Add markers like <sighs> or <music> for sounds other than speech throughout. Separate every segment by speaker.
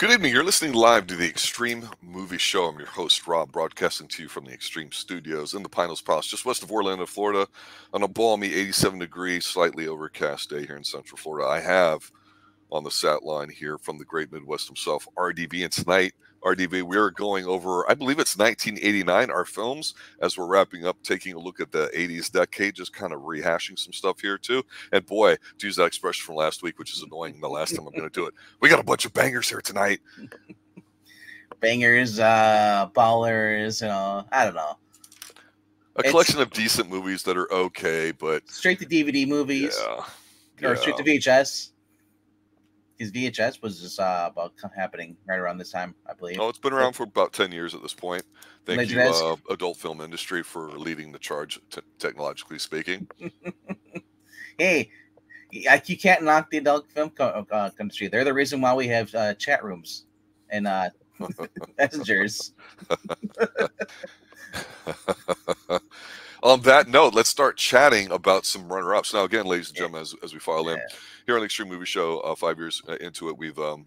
Speaker 1: Good evening. You're listening live to the Xtreme Movie Show. I'm your host, Rob, broadcasting to you from the Extreme Studios in the Pinellas Palace, just west of Orlando, Florida, on a balmy 87 degree, slightly overcast day here in Central Florida. I have on the sat line here from the great Midwest himself, RDB, And tonight, RDV, we are going over, I believe it's 1989, our films, as we're wrapping up, taking a look at the 80s decade, just kind of rehashing some stuff here too. And boy, to use that expression from last week, which is annoying the last time I'm going to do it, we got a bunch of bangers here tonight.
Speaker 2: Bangers, uh, ballers, you know, I don't know.
Speaker 1: A collection of decent movies that are okay, but
Speaker 2: straight to DVD movies,
Speaker 1: yeah,
Speaker 2: or straight to VHS because VHS was just uh, about happening right around this time, I believe.
Speaker 1: Oh, it's been around for about ten years at this point. Thank you, uh, adult film industry, for leading the charge, t- technologically speaking. <laughs>
Speaker 2: hey, you can't knock the adult film co- uh, industry. They're the reason why we have uh, chat rooms and uh, <laughs> messengers. <laughs>
Speaker 1: on that note, let's start chatting about some runner-ups. Now, again, ladies and gentlemen, as, as we file in here on the Xtreme Movie Show, uh, five years uh, into it, we've um,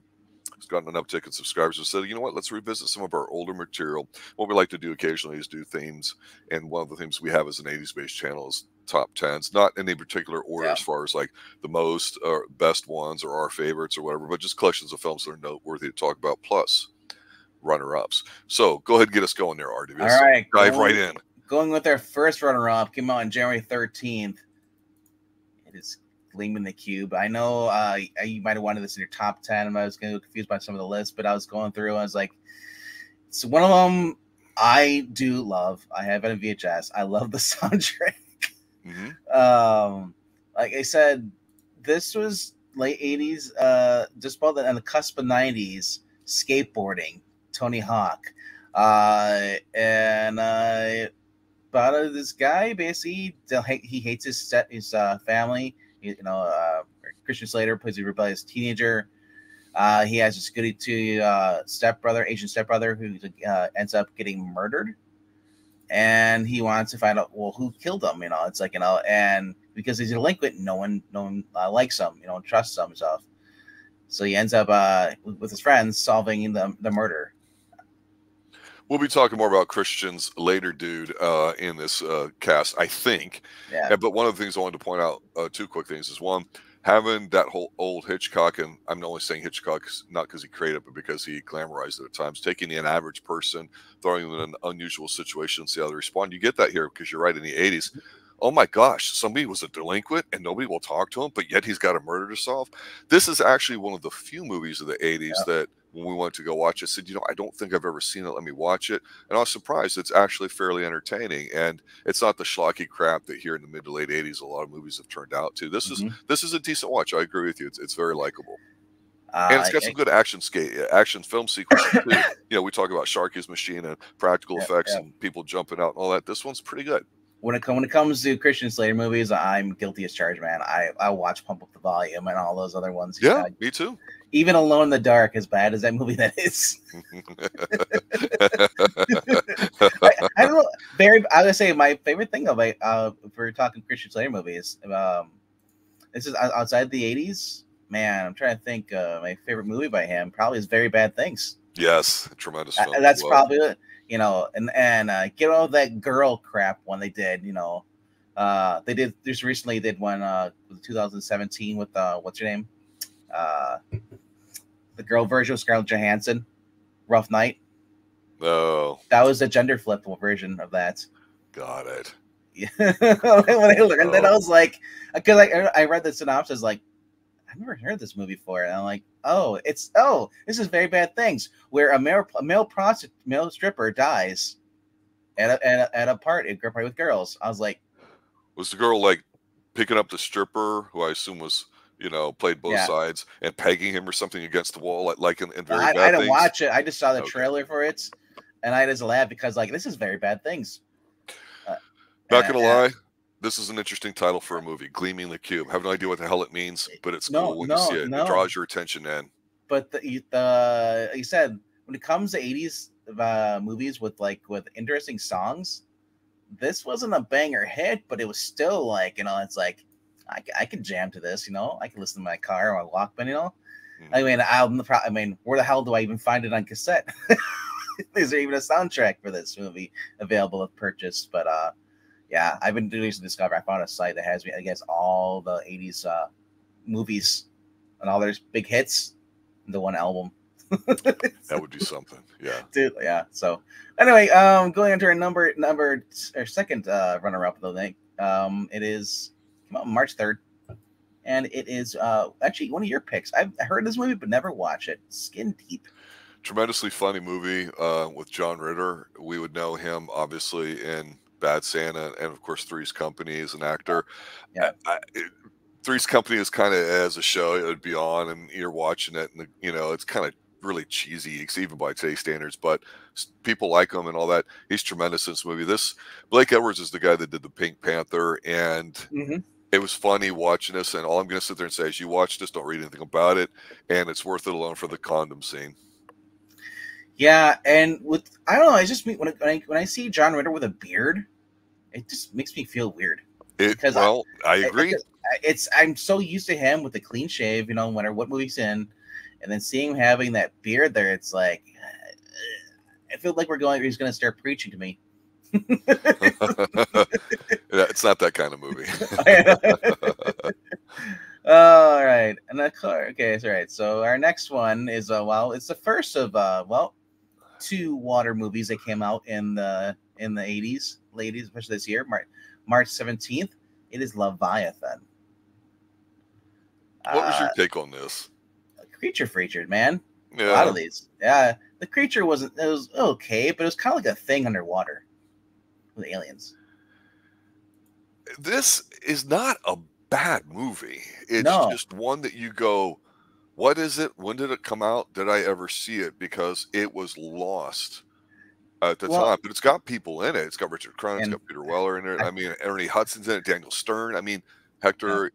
Speaker 1: gotten an uptick in subscribers and said, you know what, let's revisit some of our older material. What we like to do occasionally is do themes, and one of the themes we have as an 80s based channel is top tens, not in any particular order yeah. as far as like the most or best ones or our favorites or whatever, but just collections of films that are noteworthy to talk about, plus runner ups. So go ahead and get us going there, Artie.
Speaker 2: All right.
Speaker 1: Dive right in
Speaker 2: going with our first runner up, came out on January 13th. It is Gleaming the Cube. I know uh, you might have wanted this in your top 10. I was going getting confused by some of the lists, but I was going through and I was like, it's one of them I do love. I have it in VHS. I love the <laughs> soundtrack. Mm-hmm. Um, like I said, this was late 80s, uh, just about the, on the cusp of 90s, skateboarding, Tony Hawk. Uh, and uh, about this guy. Basically, he hates his set, his uh, family. You know, uh, Christian Slater plays a rebellious teenager. Uh, he has a goody two uh, stepbrother, Asian stepbrother, who uh, ends up getting murdered, and he wants to find out well who killed him. You know, it's like you know, and because he's a delinquent, no one, no one uh, likes him. You know, trusts him stuff. So he ends up uh, with his friends solving the the murder.
Speaker 1: We'll be talking more about Christian Slater, dude, uh, in this uh, cast, I think.
Speaker 2: Yeah.
Speaker 1: but one of the things I wanted to point out, uh, two quick things, is one, having that whole old Hitchcock, and I'm not only saying Hitchcock not because he created it, but because he glamorized it at times, taking an average person, throwing them in an unusual situation, see how they respond. You get that here because you're right in the 80s. Oh my gosh, somebody was a delinquent and nobody will talk to him, but yet he's got a murder to solve. This is actually one of the few movies of the 80s yeah. that when we went to go watch it, said, you know, I don't think I've ever seen it. Let me watch it. And I was surprised. It's actually fairly entertaining, and it's not the schlocky crap that here in the mid to late '80s a lot of movies have turned out to. This mm-hmm. is this is a decent watch. I agree with you. It's it's very likable. Uh, and it's got I, some good action skate action film sequences too. you know, we talk about Sharky's machine and practical <laughs> yeah, effects yeah. and people jumping out and all that. This one's pretty good.
Speaker 2: When it when it comes to Christian Slater movies, I'm guilty as charged, man. I I watch Pump Up the Volume and all those other ones.
Speaker 1: Yeah, me too
Speaker 2: even Alone in the Dark, as bad as that movie <laughs> that is. <laughs> I, I, don't know. Very, I would say my favorite thing of it, uh, if we're talking Christian Slater movies, um, this is outside the '80s. Man, I'm trying to think. Uh, my favorite movie by him probably is Very Bad Things.
Speaker 1: Yes, tremendous.
Speaker 2: Uh, that's probably it. You know, and and uh, get all that girl crap when they did. You know, uh, they did just recently did one uh 2017 with uh what's your name uh the girl version of Scarlett Johansson, Rough Night.
Speaker 1: Oh,
Speaker 2: that was a gender flip version of that.
Speaker 1: Got it.
Speaker 2: Yeah. <laughs> when I learned oh. that, I was like, because I, I read the synopsis, like, I've never heard this movie before, and I'm like, oh, it's oh, this is very bad things where a male a male prostitute male stripper dies at a, at a, at a party, a party with girls. I was like,
Speaker 1: was the girl like picking up the stripper, who I assume was you know, played both yeah. sides and pegging him or something against the wall, like, like in, in very
Speaker 2: I,
Speaker 1: bad I
Speaker 2: didn't watch it. I just saw the okay. trailer for it, and I just laughed because like this is very bad things.
Speaker 1: Uh, Not gonna lie, this is an interesting title for a movie, "Gleaming the Cube." I have no idea what the hell it means, but it's no, cool when no, you see it. No. It draws your attention in.
Speaker 2: But the, the like you said, when it comes to '80s uh, movies with like with interesting songs, this wasn't a banger hit, but it was still like you know, it's like I, I can jam to this, you know. I can listen to my car or my Walkman, you know. I mean, I'm the pro- I mean, where the hell do I even find it on cassette? <laughs> Is there even a soundtrack for this movie available to purchase? But uh, yeah, I've been doing some discovery. I found a site that has me, I guess, all the '80s uh, movies and all their big hits in the one album. <laughs>
Speaker 1: That would be something. Yeah.
Speaker 2: Dude, yeah. So anyway, um, going into our number number our second uh, runner up of the night. Um, it is March third, and it is uh actually one of your picks. I've heard this movie but never watched it. Skin Deep.
Speaker 1: Tremendously funny movie uh, with John Ritter. We would know him obviously in Bad Santa and of course Three's Company as an actor.
Speaker 2: Yeah.
Speaker 1: I, it, Three's Company is kind of as a show it would be on, and you're watching it, and you know it's kind of really cheesy, even by today's standards. But people like him and all that. He's tremendous in this movie. This Blake Edwards is the guy that did the Pink Panther, and
Speaker 2: Mm-hmm.
Speaker 1: it was funny watching this. And all I'm going to sit there and say is, you watch this, don't read anything about it, and it's worth it alone for the condom scene.
Speaker 2: Yeah, and with I don't know, I just mean when I when I see John Ritter with a beard, it just makes me feel weird.
Speaker 1: It
Speaker 2: Because I-
Speaker 1: well, I,
Speaker 2: I-
Speaker 1: agree.
Speaker 2: It's I'm so used to him with the clean shave, you know, no matter what movie he's in, and then seeing him having that beard there, it's like I feel like we're going. He's going to start preaching to me. <laughs>
Speaker 1: It's not that kind of movie. <laughs>
Speaker 2: All right, and the car. Okay, that's right. So our next one is uh, well, it's the first of uh, well, two water movies that came out in the in the eighties, ladies, especially this year, March March seventeenth. It is Leviathan.
Speaker 1: what was your
Speaker 2: Uh,
Speaker 1: take on this?
Speaker 2: creature featured, man? A lot of these. Yeah, the creature wasn't. It was okay, but it was kind of like a thing underwater with aliens.
Speaker 1: this is not a bad movie. It's
Speaker 2: No.
Speaker 1: just one that you go, what is it? When did it come out? Did I ever see it? Because it was lost at the
Speaker 2: Well-
Speaker 1: time. But it's got people in it. It's got Richard Crenna, it's got Peter Weller in it.
Speaker 2: I-
Speaker 1: I mean, Ernie Hudson's in it, Daniel Stern. I mean, Hector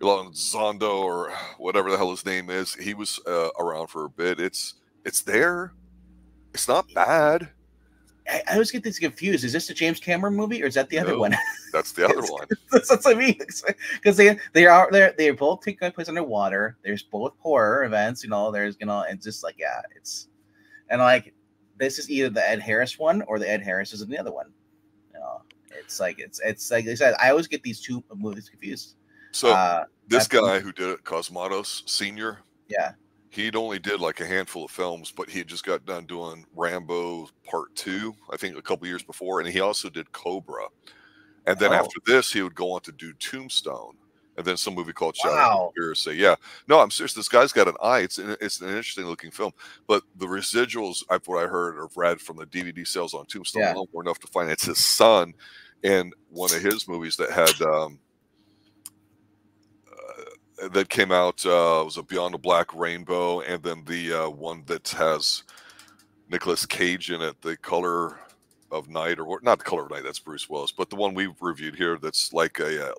Speaker 1: Zondo or whatever the hell his name is. He was uh, around for a bit. It's it's there. It's not bad.
Speaker 2: I, I always get this confused. Is this the James Cameron movie or is that the other
Speaker 1: No.
Speaker 2: one?
Speaker 1: That's the <laughs> other one.
Speaker 2: that's, <laughs> that's what I mean. Because they they are they they both take place underwater. There's both horror events, you know. There's you know, and just like yeah, it's and like this is either the Ed Harris one or the Ed Harris is in the other one. You know, it's like it's it's like I said, I always get these two movies confused.
Speaker 1: So
Speaker 2: uh,
Speaker 1: this guy who did it, Cosmatos Senior,
Speaker 2: yeah,
Speaker 1: he'd only did like a handful of films, but he had just got done doing Rambo Part Two, I think, a couple years before, and he also did Cobra. And then
Speaker 2: Oh.
Speaker 1: after this, he would go on to do Tombstone, and then some movie called Shadow
Speaker 2: Wow.
Speaker 1: Conspiracy. Yeah, no, I'm serious. This guy's got an eye. It's an, it's an interesting looking film, but the residuals, I've what I heard or read from the DVD sales on Tombstone
Speaker 2: Yeah.
Speaker 1: alone were enough to finance his son and one of his movies that had. Um, uh, that came out uh, was a Beyond the Black Rainbow, and then the uh, one that has Nicolas Cage in it, The Color of Night, or? Not The Color of Night, that's Bruce Willis, but the one we reviewed here that's like a uh,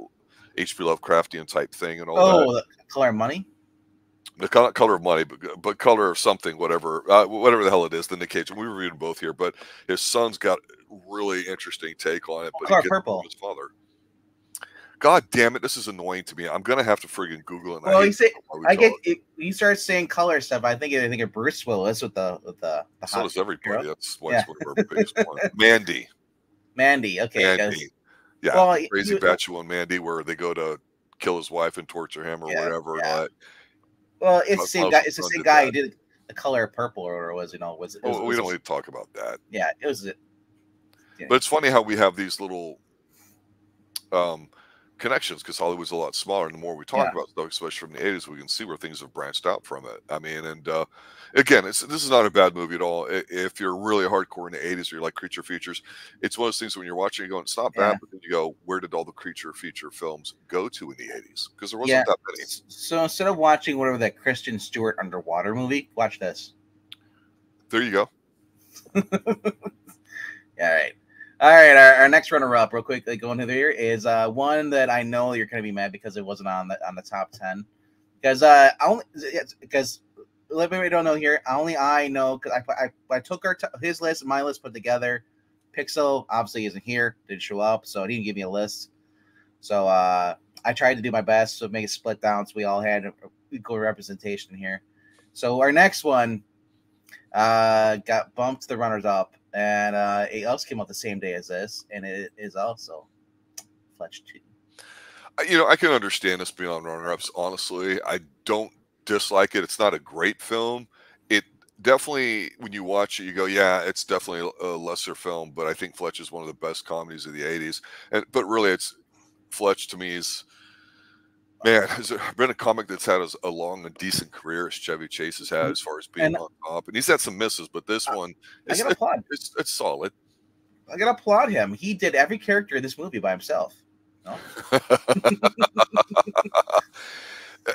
Speaker 1: H.P. Lovecraftian type thing and all that.
Speaker 2: Oh, color of money.
Speaker 1: The color, color of money, but, but color of something, whatever, uh, whatever the hell it is. The Nick Cage, we reviewed them both here. But his son's got a really interesting take on it. But
Speaker 2: Color purple.
Speaker 1: His father. God damn it! This is annoying to me. I'm gonna have to friggin' Google it.
Speaker 2: Well, you say I get
Speaker 1: it.
Speaker 2: you start saying color stuff. I think I think of Bruce Willis with the with the, the
Speaker 1: So does everybody.
Speaker 2: girl.
Speaker 1: That's why
Speaker 2: Yeah.
Speaker 1: it's one of our biggest one. Mandy. <laughs>
Speaker 2: Mandy. Okay,
Speaker 1: Mandy. Yeah.
Speaker 2: well, y-
Speaker 1: Crazy
Speaker 2: you-
Speaker 1: Bachelor and Mandy, where they go to kill his wife and torture him or
Speaker 2: Yeah,
Speaker 1: whatever.
Speaker 2: yeah. Well, it's the same guy. It's the same guy who did the color purple, or was you know was it? was,
Speaker 1: Well, we
Speaker 2: was-
Speaker 1: don't need to talk about that.
Speaker 2: Yeah, it was. It.
Speaker 1: But it's funny how we have these little um, connections because Hollywood's a lot smaller. And the more we talk
Speaker 2: Yeah.
Speaker 1: about stuff, especially from the 80s, we can see where things have branched out from it. I mean, and uh, again, it's, this is not a bad movie at all. If you're really hardcore in the 80s or you like creature features, it's one of those things when you're watching, you're going, it's not bad.
Speaker 2: Yeah.
Speaker 1: But then you go, where did all the creature feature films go to in the 80s? Because there wasn't
Speaker 2: Yeah.
Speaker 1: that many.
Speaker 2: So instead of watching whatever that Kristen Stewart underwater movie, watch this.
Speaker 1: There you go. <laughs>
Speaker 2: All right. All right, our, our next runner up, real quick, like going through here, is uh one that I know you're gonna be mad because it wasn't on the on the top ten. Because uh I only because let me don't know here. Only I know because I, I I took our t- his list my list put together. Pixel obviously isn't here, didn't show up, so he didn't give me a list. So uh I tried to do my best to make it split down so we all had equal representation here. So our next one uh, got bumped the runners up, and uh, it also came out the same day as this, and it is also Fletch Two.
Speaker 1: You know, I can understand this beyond runner-ups. Honestly, I don't dislike it. It's not a great film. It definitely, when you watch it, you go, "Yeah, it's definitely a lesser film." But I think Fletch is one of the best comedies of the '80s. And but really, it's Fletch to me is man has there been a comic that's had a long and decent career as Chevy Chase has had
Speaker 2: Mm,
Speaker 1: as far as being
Speaker 2: and-
Speaker 1: on top, and he's had some misses, but this
Speaker 2: I-
Speaker 1: one
Speaker 2: I
Speaker 1: it's,
Speaker 2: gotta applaud.
Speaker 1: it's, it's solid.
Speaker 2: I gotta applaud him. He did every character in this movie by himself. <laughs>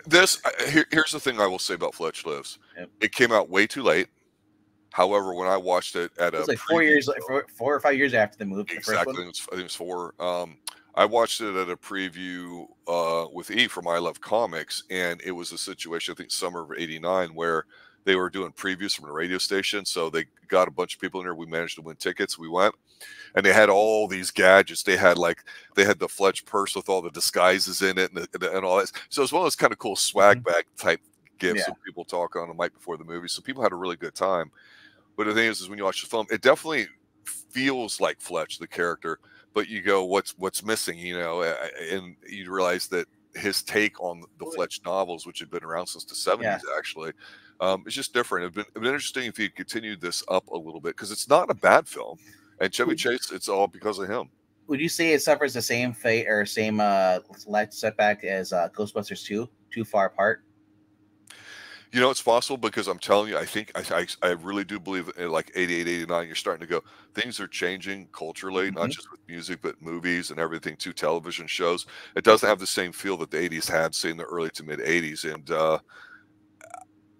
Speaker 1: this here, here's the thing I will say about Fletch Lives.
Speaker 2: Yep.
Speaker 1: It came out way too late. However, when I watched it at
Speaker 2: It
Speaker 1: a
Speaker 2: like four years,
Speaker 1: show-
Speaker 2: four, four or five years after the movie. The first
Speaker 1: exactly, I
Speaker 2: one.
Speaker 1: think, it was, I think it was four. Um, I watched it at a preview uh, with E from I Love Comics, and it was a situation I think summer of '89 where they were doing previews from the radio station. So they got a bunch of people in there. We managed to win tickets. We went, and they had all these gadgets. They had like they had the Fletch purse with all the disguises in it and, and, and all that. So it's one of those kind of cool swag
Speaker 2: Mhm.
Speaker 1: bag type gifts
Speaker 2: Yeah.
Speaker 1: that people talk on the mic before the movie. So people had a really good time. But the thing is, is when you watch the film, it definitely feels like Fletch, the character. But you go, what's what's missing? You know, and you realize that his take on the Fletch novels, which had been around since the seventies, actually, um, it's just different. It'd been, it'd been interesting if you continued this up a little bit because it's not a bad film. And Chevy Chase, it's all because of him.
Speaker 2: Would you say it suffers the same fate or same uh light setback as uh, Ghostbusters Two? Too far apart.
Speaker 1: You know, it's possible because I'm telling you, I think I, I, I really do believe in like 88, 89, you're starting to go, things are changing culturally, not
Speaker 2: Mhm.
Speaker 1: just with music, but movies and everything to television shows. It doesn't have the same feel that the 80s had, say, in the early to mid 80s. And uh,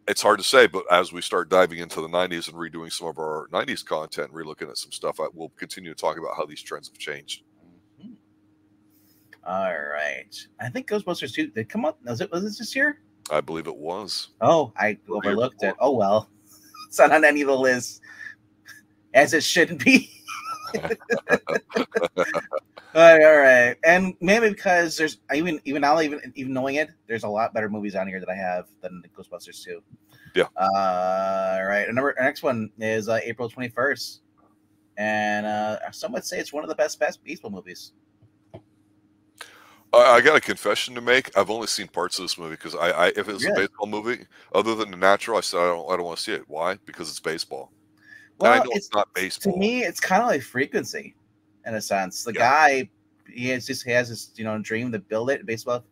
Speaker 1: it's hard to say, but as we start diving into the 90s and redoing some of our 90s content, and relooking at some stuff, I will continue to talk about how these trends have changed.
Speaker 2: Mhm. All right. I think Ghostbusters 2 did come out. Was it was this this year?
Speaker 1: I believe it was.
Speaker 2: Oh, I overlooked it. Oh well. <laughs> It's not on any of the lists. As it shouldn't be. <laughs> all right, all right. And maybe because there's even even now even even knowing it, there's a lot better movies on here that I have than Ghostbusters 2.
Speaker 1: Yeah.
Speaker 2: Uh, all right. And number our next one is uh, April 21st. And uh, some would say it's one of the best best baseball movies.
Speaker 1: I, I got a confession to make. I've only seen parts of this movie because I, I, if it was a baseball movie, other than the natural, I said I don't, I don't want to see it. Why? Because it's baseball. And I
Speaker 2: Well,
Speaker 1: know
Speaker 2: it's
Speaker 1: it's, not
Speaker 2: to me, it's kind of like frequency, in a sense. The
Speaker 1: Yeah.
Speaker 2: guy, he has just he has this you know dream to build it baseball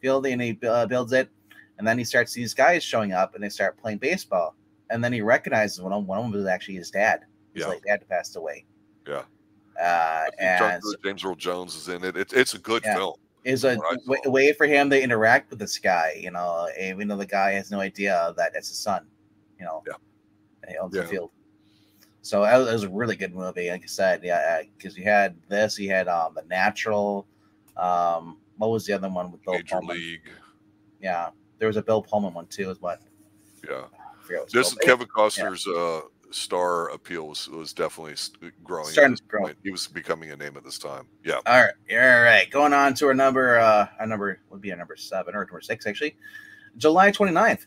Speaker 2: field, and he uh, builds it, and then he starts these guys showing up, and they start playing baseball, and then he recognizes one of one of them is actually his dad. His
Speaker 1: Yeah.
Speaker 2: late dad passed away.
Speaker 1: Yeah.
Speaker 2: Uh,
Speaker 1: I think John-
Speaker 2: and
Speaker 1: James Earl Jones is in it. It's it's a good
Speaker 2: Yeah.
Speaker 1: film.
Speaker 2: Is a,
Speaker 1: what
Speaker 2: way,
Speaker 1: saw.
Speaker 2: a way for him to interact with this guy, you know, even though the guy has no idea that it's his son, you know,
Speaker 1: Yeah.
Speaker 2: he owns
Speaker 1: Yeah.
Speaker 2: the field. So that was, that was a really good movie. Like I said, yeah, because you had this, you had um the natural. Um, what was the other one with Bill
Speaker 1: Major
Speaker 2: Pullman?
Speaker 1: League.
Speaker 2: Yeah, there was a Bill Pullman one too. Is what?
Speaker 1: Yeah.
Speaker 2: I forget what it's
Speaker 1: This
Speaker 2: called.
Speaker 1: Kevin Costner's uh, star appeal was, was definitely growing.
Speaker 2: Starting to grow.
Speaker 1: point. He was becoming a name at this time. Yeah.
Speaker 2: All right, all right. Going on to our number, uh, our number would be a number seven or number six actually. July 29th.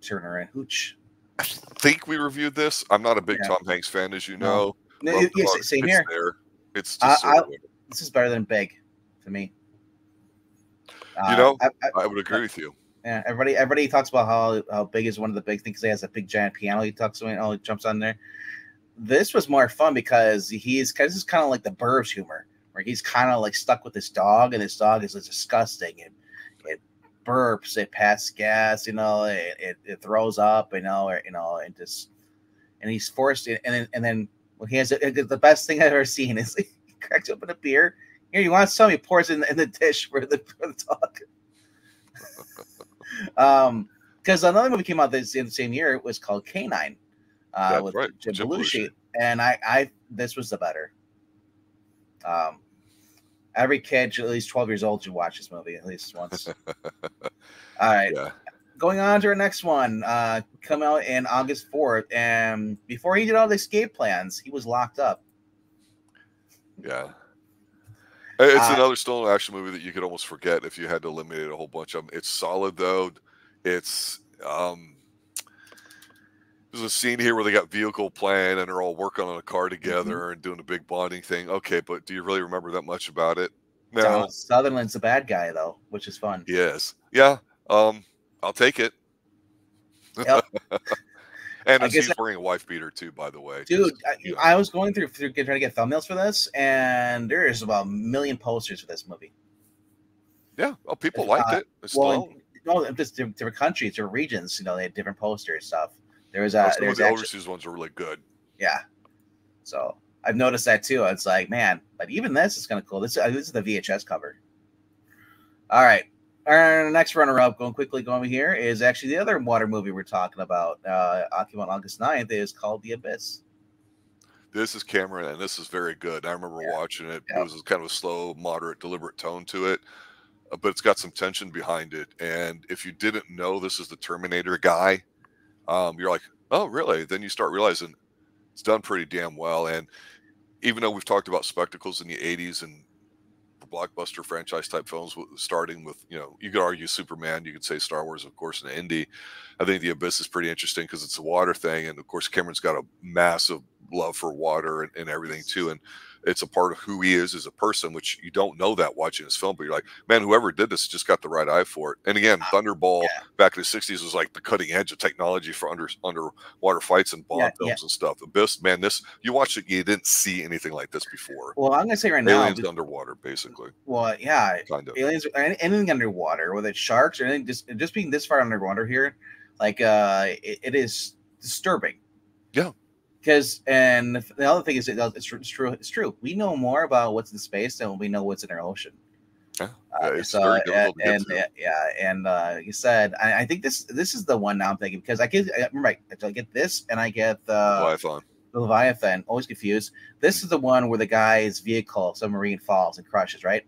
Speaker 2: Turner and Hooch.
Speaker 1: I think we reviewed this. I'm not a big
Speaker 2: Yeah.
Speaker 1: Tom Hanks fan, as you know.
Speaker 2: No, yes,
Speaker 1: Clark.
Speaker 2: same
Speaker 1: It's
Speaker 2: here.
Speaker 1: There. It's just.
Speaker 2: I-
Speaker 1: of-
Speaker 2: This is better than Big to me. Uh,
Speaker 1: You know,
Speaker 2: I, I,
Speaker 1: I would agree with you.
Speaker 2: Yeah, everybody everybody talks about how how big is one of the big things. He has a big giant piano. He talks about. Oh, he jumps on there. This was more fun because he's because is kind of like the Burbs humor, where he's kind of like stuck with this dog, and this dog is disgusting and it burps, it passes gas, you know, it, it, it throws up, you know, or you know, and just and he's forced and then and then well, he has the best thing I've ever seen is <laughs> he cracks open a beer. Here, you want some? He pours it in, in the dish for the, for the dog. <laughs> um, because another movie came out this in the same year. It was called K-9, uh,
Speaker 1: That's
Speaker 2: with
Speaker 1: right,
Speaker 2: Jim
Speaker 1: Jim
Speaker 2: Belushi,
Speaker 1: Belushi.
Speaker 2: and I, I, this was the better. Um, every kid, at least twelve years old, should watch this movie at least once. <laughs> All right,
Speaker 1: Yeah.
Speaker 2: going on to our next one. Uh, come out in August fourth, and before he did all the escape plans, he was locked up.
Speaker 1: Yeah. It's
Speaker 2: Uh,
Speaker 1: another Stallone action movie that you could almost forget if you had to eliminate a whole bunch of them. It's solid though. It's Um, there's a scene here where they got vehicle plan and they're all working on a car
Speaker 2: Mm-hmm.
Speaker 1: together and doing a big bonding thing. Okay, but do you really remember that much about it? No.
Speaker 2: Donald Sutherland's the bad guy though, which is fun.
Speaker 1: Yes. Yeah. Um, I'll take it.
Speaker 2: Yep. <laughs>
Speaker 1: and
Speaker 2: I
Speaker 1: he's
Speaker 2: guess-
Speaker 1: wearing a wife beater too, by the way.
Speaker 2: Dude, I, I was going through, through trying to get thumbnails for this, and there's about a million posters for this movie.
Speaker 1: yeah. Well, people
Speaker 2: uh,
Speaker 1: liked it. It's
Speaker 2: Well,
Speaker 1: still,
Speaker 2: no, just different, different countries, or regions. You know, they had different posters and stuff. There was a
Speaker 1: most of
Speaker 2: there's
Speaker 1: the
Speaker 2: actually,
Speaker 1: overseas ones are really good.
Speaker 2: yeah. So I've noticed that too. It's like, man, but even this is kind of cool. This, uh, this is the VHS cover. All right. Our next runner-up, going quickly going here, is actually the other water movie we're talking about. Uh, out August 9th. is called The Abyss.
Speaker 1: This is Cameron, and this is very good. I remember
Speaker 2: Yeah.
Speaker 1: watching it.
Speaker 2: Yeah.
Speaker 1: It was kind of a slow, moderate, deliberate tone to it, uh, but it's got some tension behind it. And if you didn't know this is the Terminator guy, um, you're like, oh, really? Then you start realizing it's done pretty damn well. And even though we've talked about spectacles in the 80s and blockbuster franchise type films, starting with, you know, you could argue Superman, you could say Star Wars, of course, and Indy. I think The Abyss is pretty interesting because it's a water thing. And of course, Cameron's got a massive love for water and, and everything too. And it's a part of who he is as a person, which you don't know that watching his film, but you're like, man, whoever did this just got the right eye for it. And again, Thunderball
Speaker 2: yeah.
Speaker 1: back in the 60s was like the cutting edge of technology for under underwater fights and bomb
Speaker 2: Yeah,
Speaker 1: films
Speaker 2: yeah.
Speaker 1: and stuff. Abyss, man, this you watched it, you didn't see anything like this before.
Speaker 2: Well, I'm gonna say right now,
Speaker 1: Aliens underwater, basically,
Speaker 2: well, yeah,
Speaker 1: kind of.
Speaker 2: aliens anything underwater, whether it's sharks or anything, just just being this far underwater here, like uh, it, it is disturbing.
Speaker 1: Yeah.
Speaker 2: Because and the the other thing is, it, it's, it's true. It's true. We know more about what's in space than we know what's in our ocean.
Speaker 1: Yeah,
Speaker 2: Uh, so, and uh, yeah, and uh, you said, I, I think this this is the one now I'm thinking because I get I remember I, I get this and I get the
Speaker 1: Leviathan.
Speaker 2: the Leviathan. Always confused. This is the one where the guy's vehicle submarine falls and crushes, right?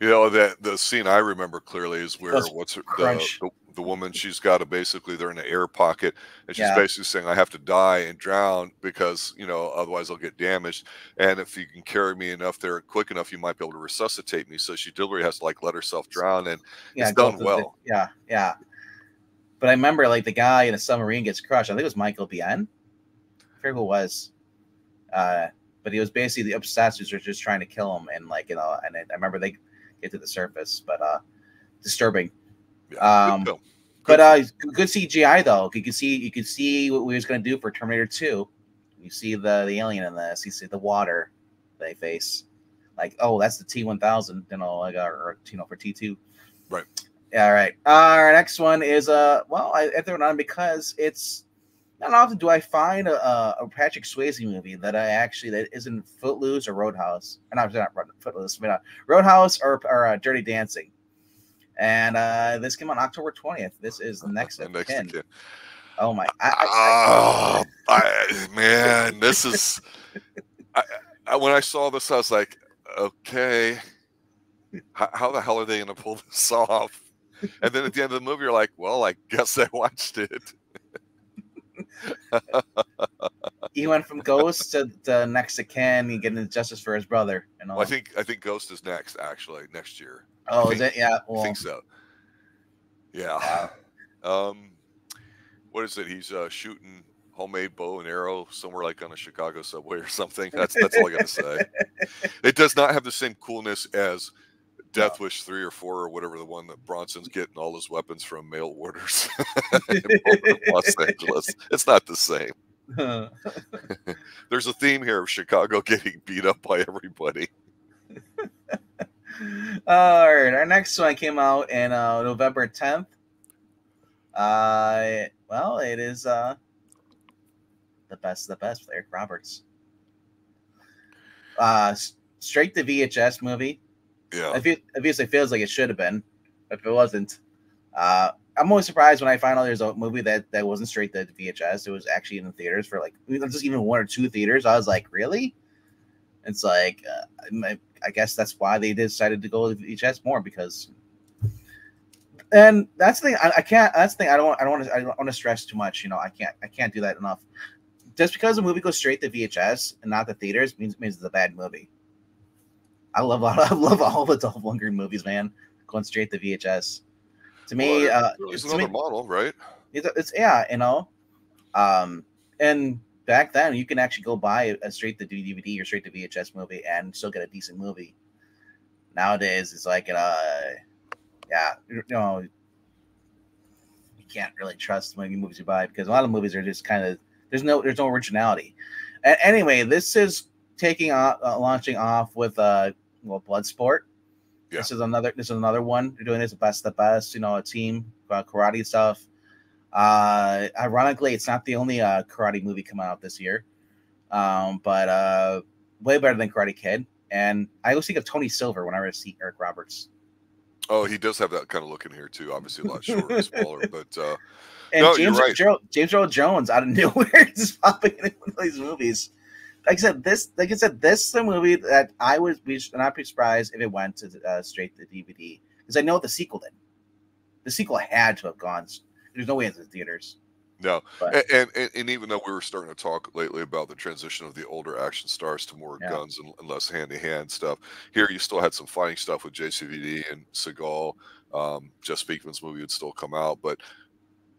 Speaker 1: You know that the scene I remember clearly is where what's her, the, the the woman she's got to basically they're in an air pocket and she's
Speaker 2: Yeah.
Speaker 1: basically saying I have to die and drown because you know otherwise I'll get damaged and if you can carry me enough there quick enough you might be able to resuscitate me so she deliberately has to like let herself drown and It's
Speaker 2: go
Speaker 1: done
Speaker 2: through the-
Speaker 1: well.
Speaker 2: yeah, yeah. But I remember like the guy in a submarine gets crushed. I think it was Michael Biehn. I forget who it was. Uh, but he was basically the obsessors were just trying to kill him, and like you know, and I I remember they get to the surface, but uh, disturbing.
Speaker 1: yeah,
Speaker 2: Um,
Speaker 1: good.
Speaker 2: But uh, good CGI though. You can see you can see what we was gonna do for Terminator Two. You see the the alien in this. You see the water they face. Like oh, that's the T one thousand. You know, like or, or you know for T two.
Speaker 1: Right.
Speaker 2: All right. Our next one is uh well I, I threw it on because it's not often do I find a, a, Patrick Swayze movie that I actually that isn't Footloose or Roadhouse. Or not, not Footloose, but uh, Roadhouse or, or uh, Dirty Dancing. And uh, this came on October 20th. This is next <laughs> of
Speaker 1: And next again.
Speaker 2: Oh my! I, I,
Speaker 1: Oh, I, man, this is. I, I, when I saw this, I was like, okay, how, how the hell are they going to pull this <laughs> off? And then at the end of the movie, you're like, well, I guess I watched it.
Speaker 2: He went from Ghost to, to next to Ken. He getting justice for his brother. And all.
Speaker 1: Well, I think I think Ghost is next, actually, next year.
Speaker 2: oh,
Speaker 1: I
Speaker 2: is it? Yeah.
Speaker 1: I think so. Yeah. <laughs> Um, what is it? He's uh, shooting homemade bow and arrow somewhere like on a Chicago subway or something. That's that's all I got to say. <laughs> It does not have the same coolness as Death Wish three or four or whatever the one that Bronson's getting all his weapons from mail orders <laughs> <laughs> in Los Angeles. It's not the same. <laughs> There's a theme here of Chicago getting beat up by everybody.
Speaker 2: All right, our next one came out in uh, November 10th. Uh, well, it is uh, the best of the best with Eric Roberts. Uh, straight to VHS movie.
Speaker 1: Yeah.
Speaker 2: Obviously feels like it should have been, if it wasn't. Uh, I'm always surprised when I find out there's a movie that that wasn't straight to VHS. It was actually in the theaters for like just even one or two theaters. I was like, really? It's like uh, I- guess that's why they decided to go with VHS more because. And that's the thing I, I can't. That's the thing I don't. I don't want to. I don't want to stress too much. You know, I can't. I can't do that enough. Just because a movie goes straight to VHS and not the theaters means means it's a bad movie. I love. <laughs> I love all the Dolph Lundgren movies, man. Going straight to VHS. To me,
Speaker 1: Well,
Speaker 2: uh,
Speaker 1: it's another
Speaker 2: me-
Speaker 1: model, right?
Speaker 2: it's, it's yeah, you know, um, and back then you can actually go buy a straight to DVD or straight to VHS movie and still get a decent movie. Nowadays, it's like uh, yeah, you know, you can't really trust maybe movies you buy because a lot of movies are just kind of there's no there's no originality. A- anyway, this is taking off, uh, launching off with uh, well, Bloodsport.
Speaker 1: Yeah.
Speaker 2: This is another. This is another one. They're doing this best of the best. You know, a team uh, karate stuff. Uh, ironically, it's not the only uh, karate movie coming out this year, um, but uh, way better than Karate Kid. And I always think of Tony Silver whenever I see Eric Roberts.
Speaker 1: Oh, he does have that kind of look in here too. Obviously, a lot shorter and smaller, <laughs> but uh,
Speaker 2: And
Speaker 1: No,
Speaker 2: James
Speaker 1: right.
Speaker 2: Earl, James Earl Jones out of <laughs> nowhere just popping in one of these movies. Like I said, this like I said, this is a movie that I would be not be surprised if it went to uh, straight to DVD because I know the sequel did. The sequel had to have gone. There's no way it's in theaters.
Speaker 1: no. And, and and even though we were starting to talk lately about the transition of the older action stars to more
Speaker 2: Yeah.
Speaker 1: guns and, and less hand to hand stuff, here you still had some fighting stuff with JCVD and Seagal. Um, Jeff Speakman's movie would still come out, but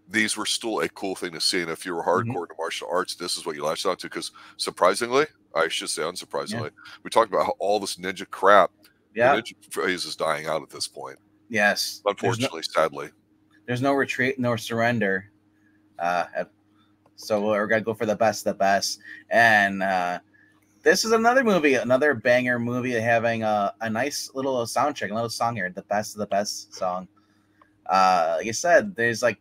Speaker 1: these were still a cool thing to see. And if you were hardcore to martial arts, this is what you latched onto. Because surprisingly, I should say unsurprisingly, we talked about how all this ninja crap,
Speaker 2: yeah,
Speaker 1: ninja phrase is dying out at this point.
Speaker 2: yes. There's no,
Speaker 1: Unfortunately, sadly.
Speaker 2: there's no retreat, nor surrender. Uh, so we're gonna go for the best, of the best, and uh, this is another movie, another banger movie, having a, a nice little soundtrack, a little song here, the best of the best song. Uh, like I said, there's like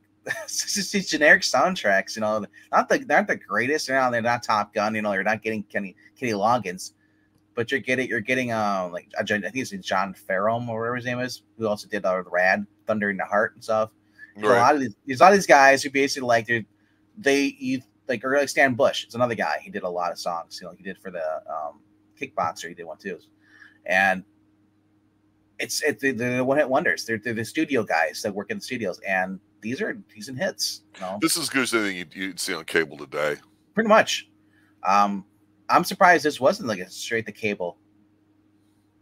Speaker 2: just <laughs> these generic soundtracks, you know, not the not the greatest. They're not, they're not Top Gun, you know, you're not getting Kenny Kenny Loggins, but you're getting you're getting um like I think it's John Farrell or whatever his name is, who also did uh, Rad, Thunder in the Heart and stuff. There's a lot of these, there's a lot of these guys who basically like they they you like or like Stan Bush. It's another guy. He did a lot of songs. You know, he did for the um, Kickboxer. He did one too, and it's it they're the one hit wonders. They're, they're the studio guys that work in the studios, and these are decent hits. You know,
Speaker 1: This is good as anything you'd, you'd see on cable today.
Speaker 2: pretty much. Um, I'm surprised this wasn't like a straight to cable.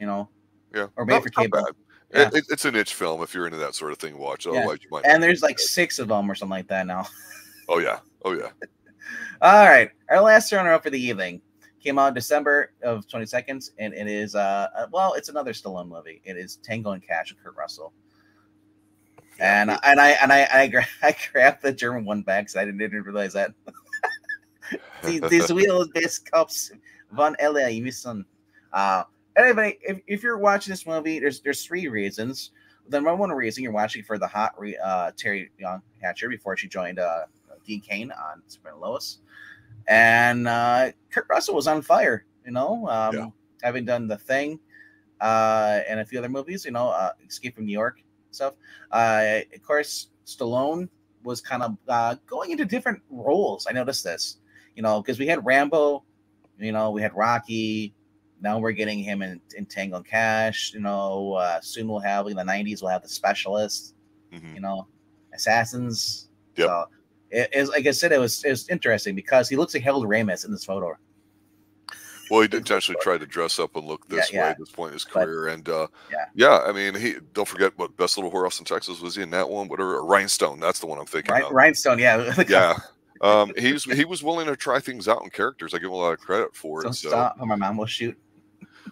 Speaker 2: You know,
Speaker 1: Yeah,
Speaker 2: Or made
Speaker 1: Not-
Speaker 2: for cable. Yeah.
Speaker 1: It, it- it's a niche film if you're into that sort of thing. Watch.
Speaker 2: Yeah.
Speaker 1: Otherwise, you might.
Speaker 2: and there's like six of them or something like that now. <laughs>
Speaker 1: Oh yeah. Oh yeah.
Speaker 2: All right, our last runner up for the evening came out December of 22nd, and it is uh uh, well, it's another Stallone movie. It is Tango and Cash with Kurt Russell, and
Speaker 1: Yeah,
Speaker 2: and I and I I, gra- <laughs> I grabbed the German one back because I didn't, didn't realize that. <laughs> these, these <laughs> wheels, these cups, von Ella, you. Uh, anyway, if, if you're watching this movie, there's there's three reasons. The number one reason you're watching for the hot re, uh, Teri Young Hatcher before she joined uh, Dean Cain on Super and Lois, and uh, Kurt Russell was on fire. You know, um,
Speaker 1: Yeah.
Speaker 2: having done the thing, uh, and a few other movies. You know, uh, Escape from New York stuff. Uh, of course, Stallone was kind of uh, going into different roles. I noticed this. You know, because we had Rambo, you know, we had Rocky. Now we're getting him in, in Tango and Cash. You know, uh, soon we'll have in the '90s we'll have the Specialist
Speaker 1: Mhm.
Speaker 2: you know, assassins.
Speaker 1: Yep.
Speaker 2: So it is like I said, it was it was interesting because he looks like Harold Ramis in this photo.
Speaker 1: Well, he did intentionally try to dress up and look
Speaker 2: Yeah,
Speaker 1: this way
Speaker 2: yeah.
Speaker 1: at this point in his
Speaker 2: But-
Speaker 1: career, and uh,
Speaker 2: Yeah.
Speaker 1: yeah. I mean, he don't forget what best little whorehouse in Texas was he in that one? Whatever, Rhinestone. That's the one I'm thinking of.
Speaker 2: Rhinestone, yeah. <laughs>
Speaker 1: Yeah. Um, he was he was willing to try things out in characters. I give him a lot of credit for
Speaker 2: So
Speaker 1: it. So,
Speaker 2: stop. My mom will shoot.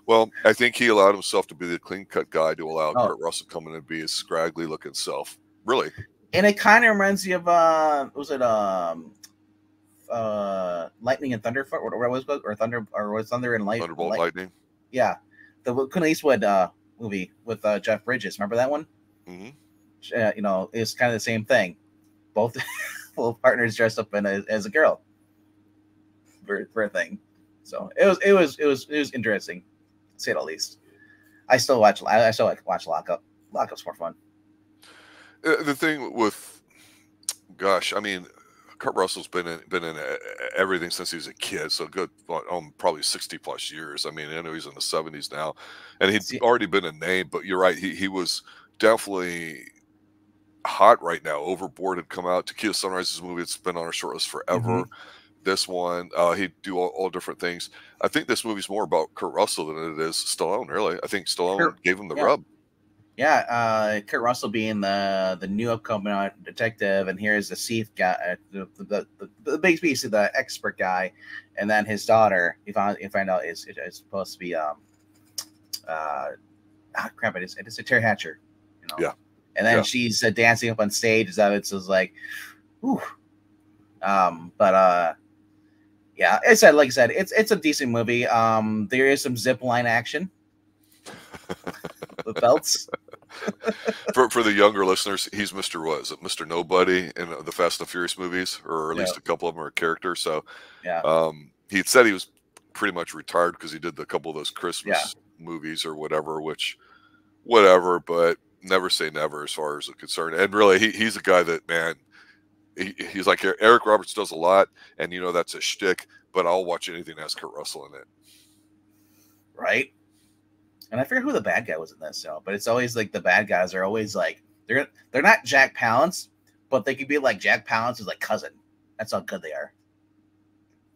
Speaker 1: well, I think he allowed himself to be the clean cut guy to allow
Speaker 2: Oh.
Speaker 1: Kurt Russell come in and be his scraggly looking self. Really,
Speaker 2: And it kind of reminds me of uh was it um uh lightning and thunder or what was it or thunder or was thunder and light
Speaker 1: Thunderbolt
Speaker 2: Light-
Speaker 1: Lightning.
Speaker 2: yeah. The Clint Eastwood uh movie with uh Jeff Bridges remember that one?
Speaker 1: Hmm
Speaker 2: uh, you know it's kind of the same thing. Both <laughs> both partners dressed up in a, as a girl. For, for a thing. So it was it was it was it was interesting to say the least. I still watch I, I still like watch Lockup Lockup's more fun.
Speaker 1: Uh, the thing with, gosh, I mean, Kurt Russell's been in been in uh, everything since he was a kid. So good, um, probably sixty plus years. I mean, I know he's in the seventies now, and he'd already been a name. But you're right, he he was definitely hot right now. Overboard had come out. Tequila Sunrise's movie. It's been on our shortlist forever.
Speaker 2: Mm-hmm.
Speaker 1: This one, uh, he'd do all, all different things. I think this movie's more about Kurt Russell than it is Stallone. Really, I think Stallone
Speaker 2: Sure.
Speaker 1: gave him the
Speaker 2: Yeah.
Speaker 1: rub.
Speaker 2: Yeah, uh, Kurt Russell being the the new upcoming detective, and here's the Seath guy, uh, the the, the, the basically the expert guy, and then his daughter. You find you find out is is supposed to be um uh ah, crap it is it is a Teri Hatcher, you know.
Speaker 1: Yeah.
Speaker 2: And then
Speaker 1: Yeah.
Speaker 2: she's uh, dancing up on stage. That it's just like, whew. Um, but uh, yeah, I said like I said, it's it's a decent movie. Um, there is some zip line action <laughs> with belts. <laughs>
Speaker 1: for for the younger listeners, he's Mr. What is it, Mr. Nobody in the Fast and the Furious movies, or at least a couple of them are a character. So
Speaker 2: Yeah.
Speaker 1: um, he said he was pretty much retired because he did a couple of those Christmas movies or whatever, which whatever, but never say never as far as I'm concerned. And really, he, he's a guy that man, he, he's like Eric Roberts does a lot, and you know that's a shtick. But I'll watch anything that has Kurt Russell in it.
Speaker 2: right? And I forget who the bad guy was in this, know, but it's always like the bad guys are always like they're they're not Jack Palance, but they could be like Jack Palance's like cousin. That's how good they are.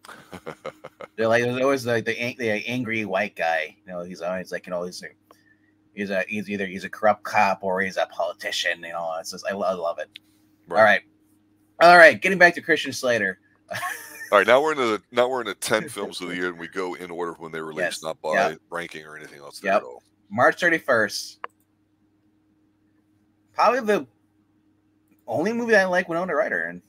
Speaker 2: <laughs> They're like there's always like the, the angry white guy. You know, he's always like you know he's a, he's a he's either he's a corrupt cop or he's a politician. You know, it's just I, lo- I love it. All right, all right. Getting back to Christian Slater. <laughs>
Speaker 1: All right, now we're in the now we're in the ten films of the year, and we go in order when they released,
Speaker 2: Yes,
Speaker 1: not by
Speaker 2: yep.
Speaker 1: ranking or anything else
Speaker 2: Yep.
Speaker 1: at all.
Speaker 2: March 31st. Probably the only movie I like Winona Ryder and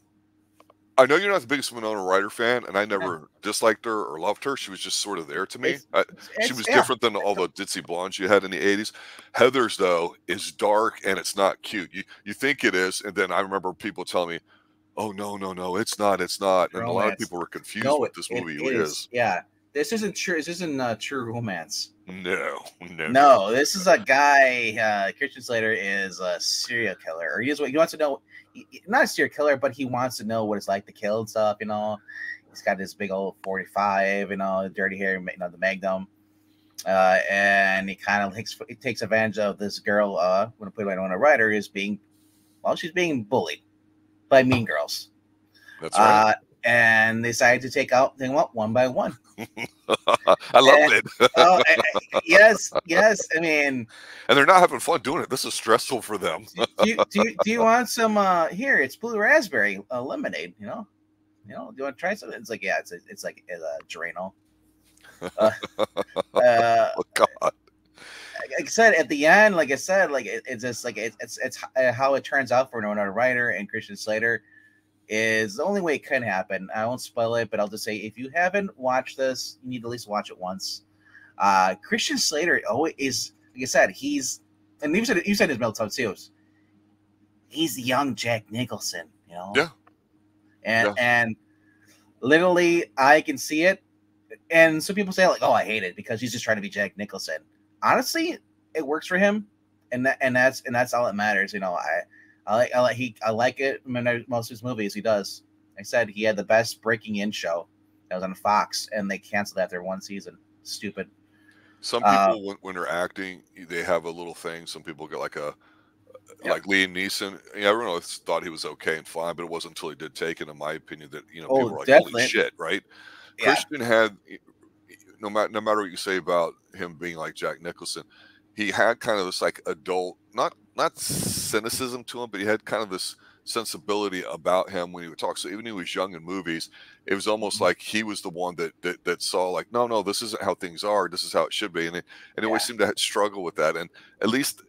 Speaker 1: I know you're not the biggest Winona Ryder fan, and I never disliked her or loved her. She was just sort of there to me.
Speaker 2: It's-
Speaker 1: I, she was
Speaker 2: yeah.
Speaker 1: different than all the ditzy blondes you had in the '80s. Heather's though is dark and it's not cute. You you think it is, and then I remember people telling me, "Oh no, no, no, it's not, it's not," and a lot of people were confused
Speaker 2: No,
Speaker 1: what this movie
Speaker 2: is.
Speaker 1: is.
Speaker 2: Yeah. This isn't true. This isn't uh, true romance.
Speaker 1: No, <laughs> no,
Speaker 2: No, this is a guy. Uh, Christian Slater is a serial killer, or he is what he wants to know. he- Not a serial killer, but he wants to know what it's like to kill and stuff. You know, he's got this big old forty-five. You know, dirty hair. You know, the Magnum. Uh, and he kind of takes he takes advantage of this girl. Uh, when I put on a writer is being, well, she's being bullied by mean girls.
Speaker 1: That's right.
Speaker 2: Uh, and they decided to take out them up one by one. <laughs>
Speaker 1: I love it,
Speaker 2: oh, yes, yes. I mean,
Speaker 1: and they're not having fun doing it. This is stressful for them.
Speaker 2: do you, do you, do you want some? Uh, here, it's blue raspberry uh, lemonade. You know, you know. Do you want to try something? It's like, yeah, it's a, it's like it's a Drano. Uh, <laughs> uh,
Speaker 1: oh
Speaker 2: like I said at the end, like I said, like it, it's just like it, it's it's how it turns out for Winona Ryder and Christian Slater is the only way it can happen. I won't spoil it, but I'll just say if you haven't watched this, you need to at least watch it once. Uh, Christian Slater always is, like I said, he's and you said you said his Meltdown too. He's the young Jack Nicholson, you know.
Speaker 1: Yeah.
Speaker 2: And
Speaker 1: Yeah.
Speaker 2: and literally, I can see it. And some people say like, "Oh, I hate it because he's just trying to be Jack Nicholson." Honestly, it works for him, and that and that's and that's all that matters. You know, I I like I like he I like it. I mean, most of his movies he does. I said he had the best Breaking In show that was on Fox, and they canceled that after one season. Stupid.
Speaker 1: Some
Speaker 2: Uh,
Speaker 1: people, when, when they're acting, they have a little thing. Some people get like a,
Speaker 2: Yeah.
Speaker 1: like Liam Neeson. Yeah, everyone else thought he was okay and fine, but it wasn't until he did Taken, in my opinion, that you know
Speaker 2: Oh,
Speaker 1: people were like,
Speaker 2: definitely.
Speaker 1: "Holy shit!" Right?
Speaker 2: Yeah.
Speaker 1: Christian had, no matter no matter what you say about him being like Jack Nicholson, he had kind of this like adult, not not cynicism to him, but he had kind of this sensibility about him when he would talk. So even when he was young in movies, it was almost
Speaker 2: Mhm.
Speaker 1: like he was the one that, that that saw like, no, no, this isn't how things are. This is how it should be, and it, and it always seemed to struggle with that. And at least,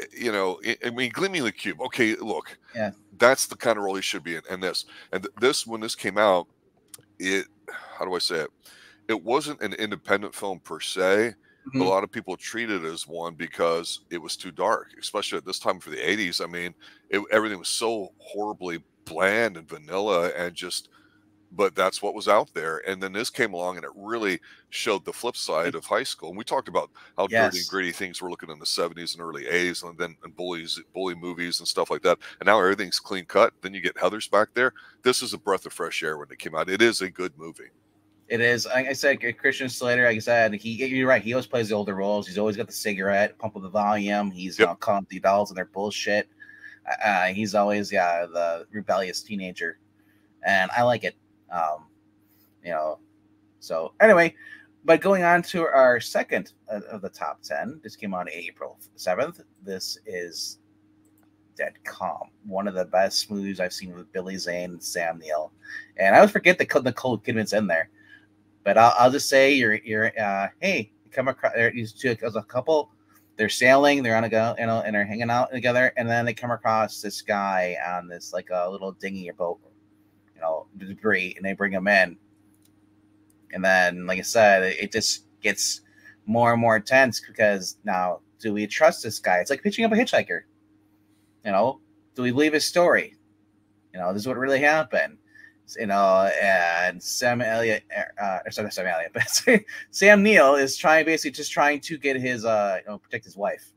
Speaker 1: eh, you know, I- I mean, Gleaming the Cube. Okay, look,
Speaker 2: Yeah.
Speaker 1: that's the kind of role he should be in. And this, and this, when this came out, it, how do I say it? It wasn't an independent film per se. A
Speaker 2: Mhm.
Speaker 1: lot of people treated it as one because it was too dark, especially at this time for the 80s. I mean, it, everything was so horribly bland and vanilla and just, but that's what was out there. And then this came along and it really showed the flip side of high school. And we talked about how dirty and gritty things were looking in the 70s and early 80s and then and bullies, bully movies and stuff like that. And now everything's clean cut. Then you get Heather's back there. This is a breath of fresh air when it came out. It is a good movie.
Speaker 2: It is. Like I said, Christian Slater. Like I said, he. You're right. He always plays the older roles. He's always got the cigarette, pump up the volume. He's
Speaker 1: Yep.
Speaker 2: calling the adults and their bullshit. Uh, he's always yeah the rebellious teenager, and I like it. Um, you know. So anyway, but going on to our second of the top 10, this came out April 7th. This is Dead Calm, one of the best movies I've seen with Billy Zane and Sam Neill. And I always forget that Nicole Kidman's in there. But I'll, I'll just say, you're, you're uh, hey, come across, these two as a couple, they're sailing, they're on a go, you know, and they're hanging out together. And then they come across this guy on this like a little dinghy or boat, you know, debris, and they bring him in and then, like I said, it, it just gets more and more intense because now, do we trust this guy? It's like pitching up a hitchhiker. You know, do we believe his story? You know, this is what really happened. You know, and Sam Elliott, uh, sorry, Sam Elliott, <laughs> but Sam Neill is trying, basically, just trying to get his, uh, you know, protect his wife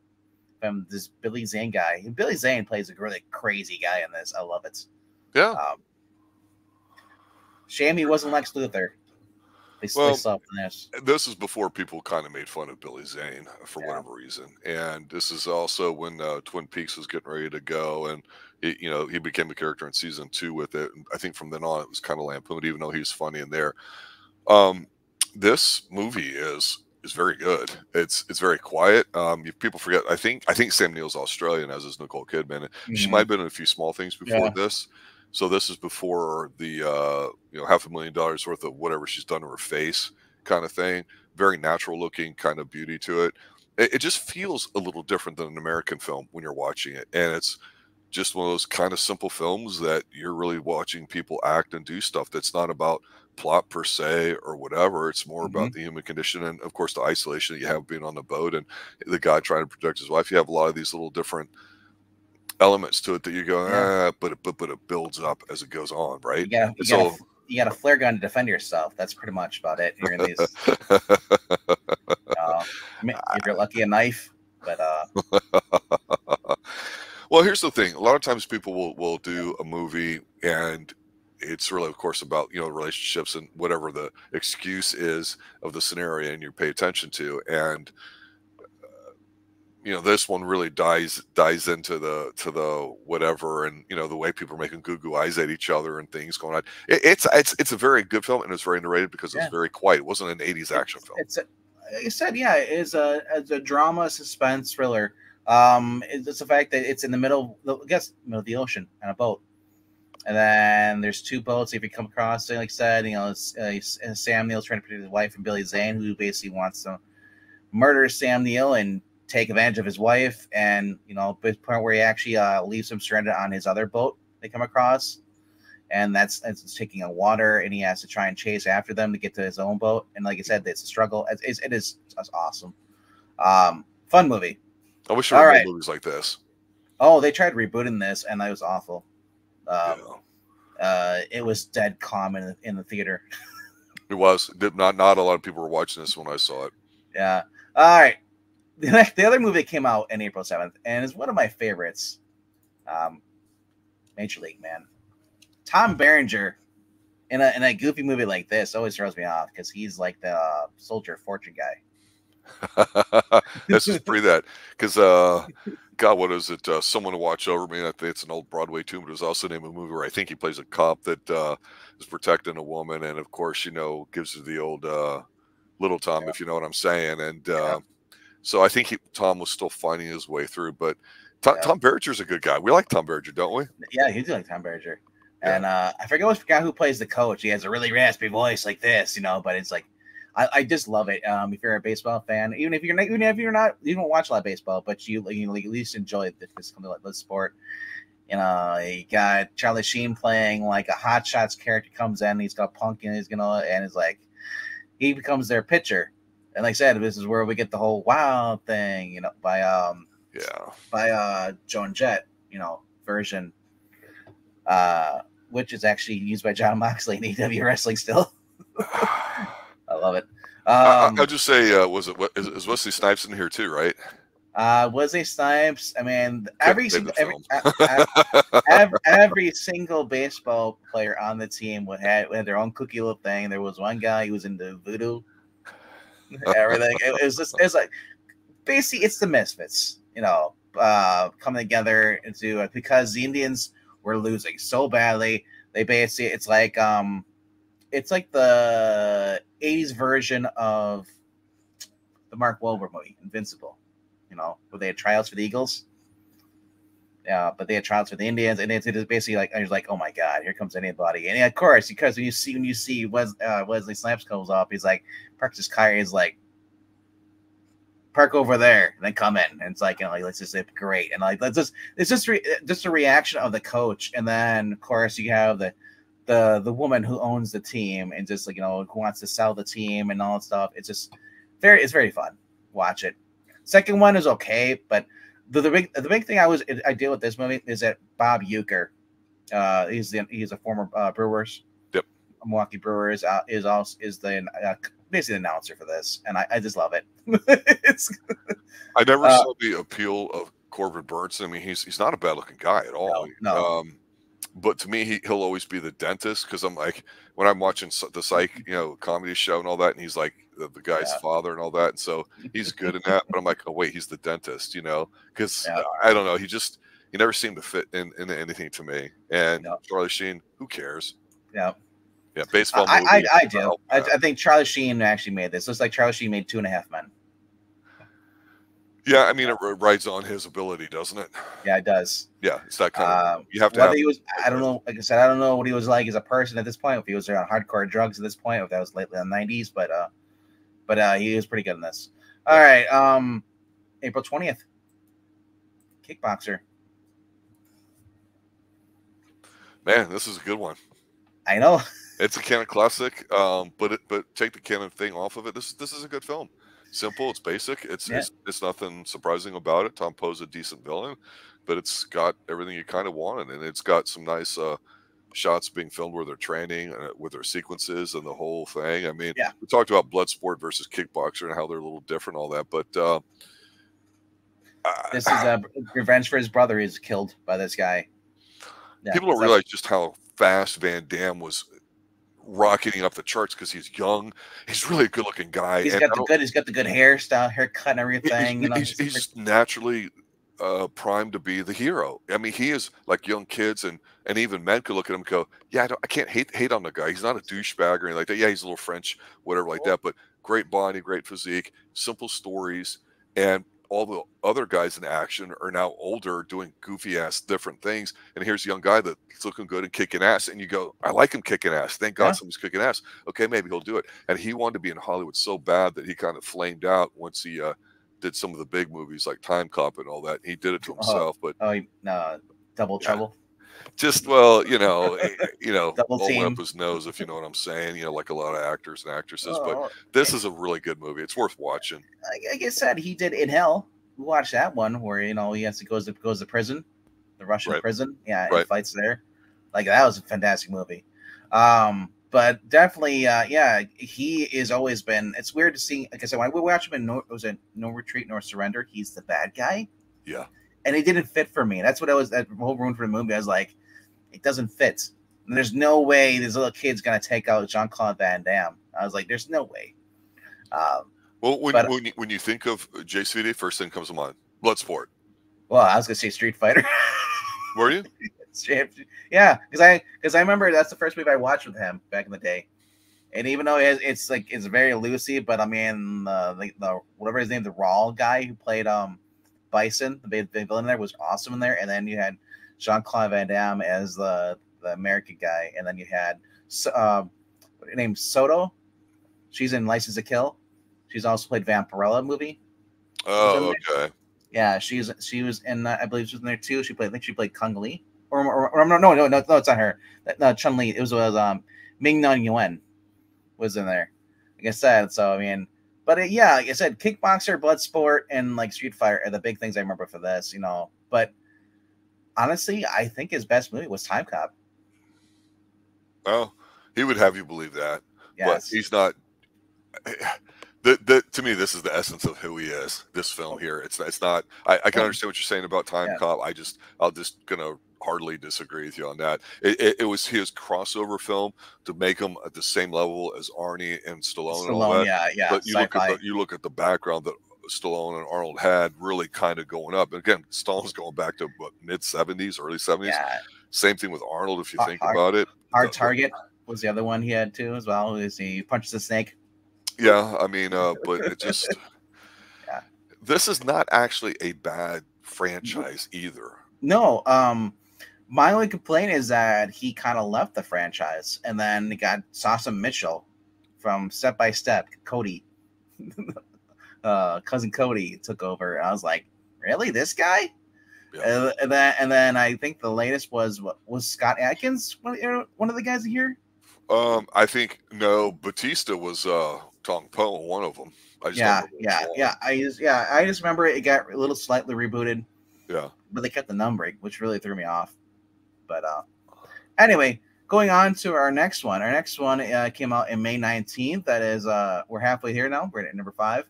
Speaker 2: from this Billy Zane guy. And Billy Zane plays a really crazy guy in this. I love it.
Speaker 1: Yeah.
Speaker 2: Um, shame he wasn't Lex Luthor. They, well, they this.
Speaker 1: This is before people kind of made fun of Billy Zane for yeah. whatever reason, and this is also when uh, Twin Peaks was getting ready to go, and he, you know he became a character in season two with it. And I think from then on it was kind of lampooned, even though he's funny in there. Um, this movie is is very good. It's it's very quiet. Um, people forget. I think I think Sam Neill's Australian, as is Nicole Kidman. Mm-hmm. She might have been in a few small things before yeah. this. So this is before the uh, you know half a million dollars worth of whatever she's done to her face, kind of thing. Very natural looking, kind of beauty to it. it. It just feels a little different than an American film when you're watching it, and it's just one of those kind of simple films that you're really watching people act and do stuff that's not about plot per se or whatever. It's more mm-hmm. about the human condition and, of course, the isolation that you have being on the boat and the guy trying to protect his wife. You have a lot of these little different elements to it that you go, yeah. ah, but it, but but it builds up as it goes on, right?
Speaker 2: You got, you, got you got a flare gun to defend yourself. That's pretty much about it. You're in these. <laughs> uh, if you're lucky, a knife, but. uh <laughs>
Speaker 1: Well, here's the thing. A lot of times people will will do a movie and it's really of course about you know relationships and whatever the excuse is of the scenario and you pay attention to and uh, you know this one really dies dies into the to the whatever and you know the way people are making goo goo eyes at each other and things going on it, it's it's it's a very good film and it's very underrated because yeah. it's very quiet it wasn't an 80s action film
Speaker 2: it's a, like I said yeah it is a, it's a drama suspense thriller um it's the fact that it's in the middle I guess middle of the ocean on a boat and then there's two boats if you come across like I said you know uh, Sam Neill's trying to protect his wife and Billy Zane who basically wants to murder Sam Neill and take advantage of his wife, and you know, the point where he actually uh, leaves him stranded on his other boat they come across, and that's it's taking on water, and he has to try and chase after them to get to his own boat. And like I said, it's a struggle. It's it is it's awesome, um, fun movie.
Speaker 1: I wish there were right. movies like this.
Speaker 2: Oh, they tried rebooting this, and that was awful. Um, yeah. uh, it was dead calm in the, in the theater.
Speaker 1: it was. Not not a lot of people were watching this when I saw it.
Speaker 2: Yeah. All right <laughs> the, the other movie that came out in April 7th and is one of my favorites. Um, Major League, man. Tom Berenger in a, in a goofy movie like this always throws me off because he's like the uh, soldier fortune guy. <laughs>
Speaker 1: this is <laughs> pre that because uh god what is it uh, someone to watch over me i think it's an old broadway tune, but it was also the name of a movie where i think he plays a cop that uh is protecting a woman and of course you know gives her the old uh little tom yeah. if you know what i'm saying and uh yeah so I think he, Tom was still finding his way through. But Tom, yeah. Tom Berenger's a good guy. We like Tom Berenger, don't we?
Speaker 2: Yeah, he's like Tom Berenger. Yeah. And uh, I forget what guy who plays the coach. He has a really raspy voice like this, you know. But it's like, I, I just love it. Um, if you're a baseball fan, even if you're not, even if you're not, you don't watch a lot of baseball, but you, you know, at least enjoy this like this sport. You know, you got Charlie Sheen playing like a Hot Shots character comes in. He's got punk and he's gonna and is like, he becomes their pitcher and like I said, this is where we get the whole wow thing, you know, by um
Speaker 1: yeah
Speaker 2: by uh Joan Jett, you know, version, uh, which is actually used by Jon Moxley in EW wrestling still. <sighs> I love it.
Speaker 1: Um, I, will just say, uh, was it is, is Wesley Snipes in here too, right?
Speaker 2: Uh, Wesley Snipes. I mean, every single every, <laughs> every, every, single baseball player on the team would have, had their own cookie little thing. There was one guy who was into voodoo <laughs> everything. It, was just it's like basically it's the misfits, you know, uh, coming together into it because the Indians were losing so badly. They basically it's like um it's like the '80s version of the Mark Wahlberg movie, Invincible. You know, where they had tryouts for the Eagles. Yeah, but they had tryouts for the Indians, and it's, it's basically like I was like, oh my god, here comes anybody, and of course, because when you see when you see Wes, uh, Wesley Snipes comes up, he's like parks his car, he's like park over there, and then come in, and it's like you know, like let's just say great, and like let's just it's just re- just a reaction of the coach, and then of course you have the the the woman who owns the team and just like you know who wants to sell the team and all that stuff. It's just very it's very fun. Watch it. Second one is okay, but the, the big the big thing I was I deal with this movie is that Bob Uecker, uh, he's the he's a former uh, Brewers,
Speaker 1: Yep.
Speaker 2: Milwaukee Brewers uh, is also is the uh, basically the announcer for this, and I, I just love it. <laughs>
Speaker 1: I never
Speaker 2: Uh,
Speaker 1: saw the appeal of Corbin Bernsen. I mean, he's he's not a bad looking guy at all.
Speaker 2: No, no.
Speaker 1: Um, but to me, he, he'll always be the dentist because I'm like when I'm watching the psych, <laughs> you know, comedy show and all that, and he's like the, the guy's
Speaker 2: Yeah.
Speaker 1: father and all that, and so he's good in that. But I'm like, oh wait, he's the dentist, you know, because
Speaker 2: Yeah.
Speaker 1: I don't know, he just he never seemed to fit in into anything to me. And
Speaker 2: No.
Speaker 1: Charlie Sheen, who cares?
Speaker 2: yeah.
Speaker 1: Yeah, baseball.
Speaker 2: I, I, I do. I. I think Charlie Sheen actually made this. Looks like Charlie Sheen made Two and a Half Men.
Speaker 1: Yeah, I mean, it rides on his ability, doesn't it?
Speaker 2: Yeah, it does.
Speaker 1: Yeah, it's that kind of.
Speaker 2: Um,
Speaker 1: You have to
Speaker 2: whether
Speaker 1: have.
Speaker 2: he was, I don't know. Like I said, I don't know what he was like as a person at this point. If he was on hardcore drugs at this point, if that was lately in the '90s, but uh, but uh, he was pretty good in this. All right, um, April twentieth, Kickboxer.
Speaker 1: Man, this is a good one.
Speaker 2: I know.
Speaker 1: It's a Cannon classic, um, but it, but take the Cannon thing off of it. This this is a good film. Simple, it's basic. It's
Speaker 2: Yeah.
Speaker 1: it's, it's nothing surprising about it. Tong Po's a decent villain, but it's got everything you kind of wanted, and it's got some nice uh, shots being filmed where they're training, uh, with their sequences and the whole thing. I mean,
Speaker 2: Yeah.
Speaker 1: we talked about Bloodsport versus Kickboxer and how they're a little different, all that, but. Uh,
Speaker 2: This is a revenge for his brother. He's killed by this guy. Yeah,
Speaker 1: people don't realize just how fast Van Damme was rocketing up the charts because he's young. He's really a good-looking guy.
Speaker 2: He's
Speaker 1: and
Speaker 2: got the good. He's got the good hairstyle, haircut, and everything.
Speaker 1: He's,
Speaker 2: you know,
Speaker 1: he's, he's naturally uh, primed to be the hero. I mean, he is like young kids and and even men could look at him and go, "Yeah, I, don't, I can't hate hate on the guy. He's not a douchebag or anything like that. Yeah, he's a little French, whatever like that. But great body, great physique, simple stories, and all the other guys in action are now older, doing goofy ass different things. And here's a young guy that's looking good and kicking ass, and you go, "I like him kicking ass. Thank God
Speaker 2: Yeah.
Speaker 1: someone's kicking ass. Okay, maybe he'll do it." And he wanted to be in Hollywood so bad that he kind of flamed out once he. Uh, did some of the big movies like Time Cop and all that. He did it to
Speaker 2: Oh.
Speaker 1: himself, but
Speaker 2: oh, he- no, double trouble.
Speaker 1: Just well, you know, eh, you know,
Speaker 2: Double
Speaker 1: all went
Speaker 2: team.
Speaker 1: up his nose, if you know what I'm saying. You know, like a lot of actors and actresses. But
Speaker 2: Oh,
Speaker 1: this is a really good movie. It's worth watching.
Speaker 2: like, I said, he did in hell. We watched that one where you know he has to goes to goes to prison, the Russian
Speaker 1: Right.
Speaker 2: prison. Yeah,
Speaker 1: Right.
Speaker 2: fights there. Like that was a fantastic movie. Um, but definitely, uh, yeah, he is always been. It's weird to see. Like I said, when we watch him in no, was it No Retreat Nor Surrender, he's the bad guy,
Speaker 1: Yeah,
Speaker 2: and it didn't fit for me. That's what I was. That whole room for the movie. I was like, it doesn't fit. And there's no way this little kid's gonna take out Jean Claude Van Damme. I was like, there's no way. Um,
Speaker 1: Well, when
Speaker 2: But-
Speaker 1: when you, when you think of JCVD, first thing comes to mind, Bloodsport.
Speaker 2: well, I was gonna say Street Fighter. <laughs>
Speaker 1: Were you? <laughs>
Speaker 2: yeah, because I because I remember that's the first movie I watched with him back in the day. And even though it's, it's like it's very loosey, but I mean uh, the, the whatever his name, the Raul guy who played um Bison, the big, big villain there, was awesome in there. And then you had Jean Claude Van Damme as the the American guy, and then you had so- um what her name Soto. She's in License to Kill. She's also played Vampirella movie.
Speaker 1: Oh, okay.
Speaker 2: Yeah, she's she was in uh, I believe she was in there too. She played I think she played Kung Lee or, or, or no no no no no it's not her. No Chun Li. It was was um Ming-Na Wen was in there. Like I said, so I mean, but uh, yeah, like I said, Kickboxer, Bloodsport, and like Street Fighter are the big things I remember for this. You know, but honestly, I think his best movie was Time Cop.
Speaker 1: Well, he would have you believe that, but
Speaker 2: Yes.
Speaker 1: he's not. <sighs> The, the, to me, this is the essence of who he is. This film here, it's it's not. I, I can
Speaker 2: Oh.
Speaker 1: understand what you're saying about Time
Speaker 2: Yeah.
Speaker 1: Cop. I just, I'll just gonna hardly disagree with you on that. It, it, it was his crossover film to make him at the same level as Arnie and Stallone,
Speaker 2: Stallone,
Speaker 1: that.
Speaker 2: yeah, yeah.
Speaker 1: but you look at the, you look at the background that Stallone and Arnold had, really kind of going up. And again, Stallone's going back to what mid '70s, early '70s.
Speaker 2: yeah,
Speaker 1: Same thing with Arnold, if you think
Speaker 2: hard-
Speaker 1: about it.
Speaker 2: hard target was the other one he had too as well. Is he punches the snake?
Speaker 1: Yeah, I mean, uh, <laughs> but it just
Speaker 2: Yeah.
Speaker 1: this is not actually a bad franchise either.
Speaker 2: No. Um, my only complaint is that he kind of left the franchise, and then he got Sasha Mitchell from Step by Step. Cody, <laughs> uh, cousin Cody took over. I was like, really, this guy?
Speaker 1: Yeah.
Speaker 2: And then, and then I think the latest was was Scott Adkins, one, uh, one of the guys here.
Speaker 1: Um, I think no, Batista was uh Tong Po, one of them. I just
Speaker 2: Yeah, yeah, yeah. I just, yeah, I just remember it got a little slightly rebooted.
Speaker 1: yeah.
Speaker 2: but they kept the numbering, which really threw me off. But uh, anyway, going on to our next one. Our next one uh, came out in May 19th. That is, uh, we're halfway here now. We're at number five.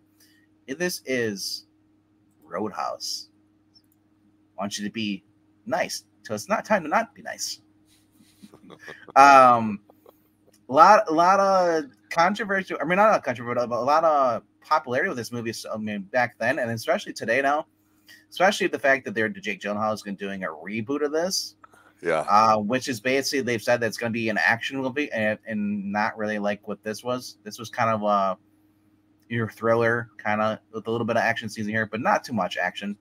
Speaker 2: This is Roadhouse. I want you to be nice. So it's not time to not be nice. <laughs> Um, a lot, a lot of controversy. I mean, not a lot of controversy, but a lot of popularity with this movie. So, I mean, back then, and especially today now. Especially the fact that they're Jake Gyllenhaal is doing a reboot of this,
Speaker 1: Yeah.
Speaker 2: uh, which is basically they've said that it's going to be an action movie and, and not really like what this was. This was kind of a your thriller, kind of with a little bit of action season here, but not too much action.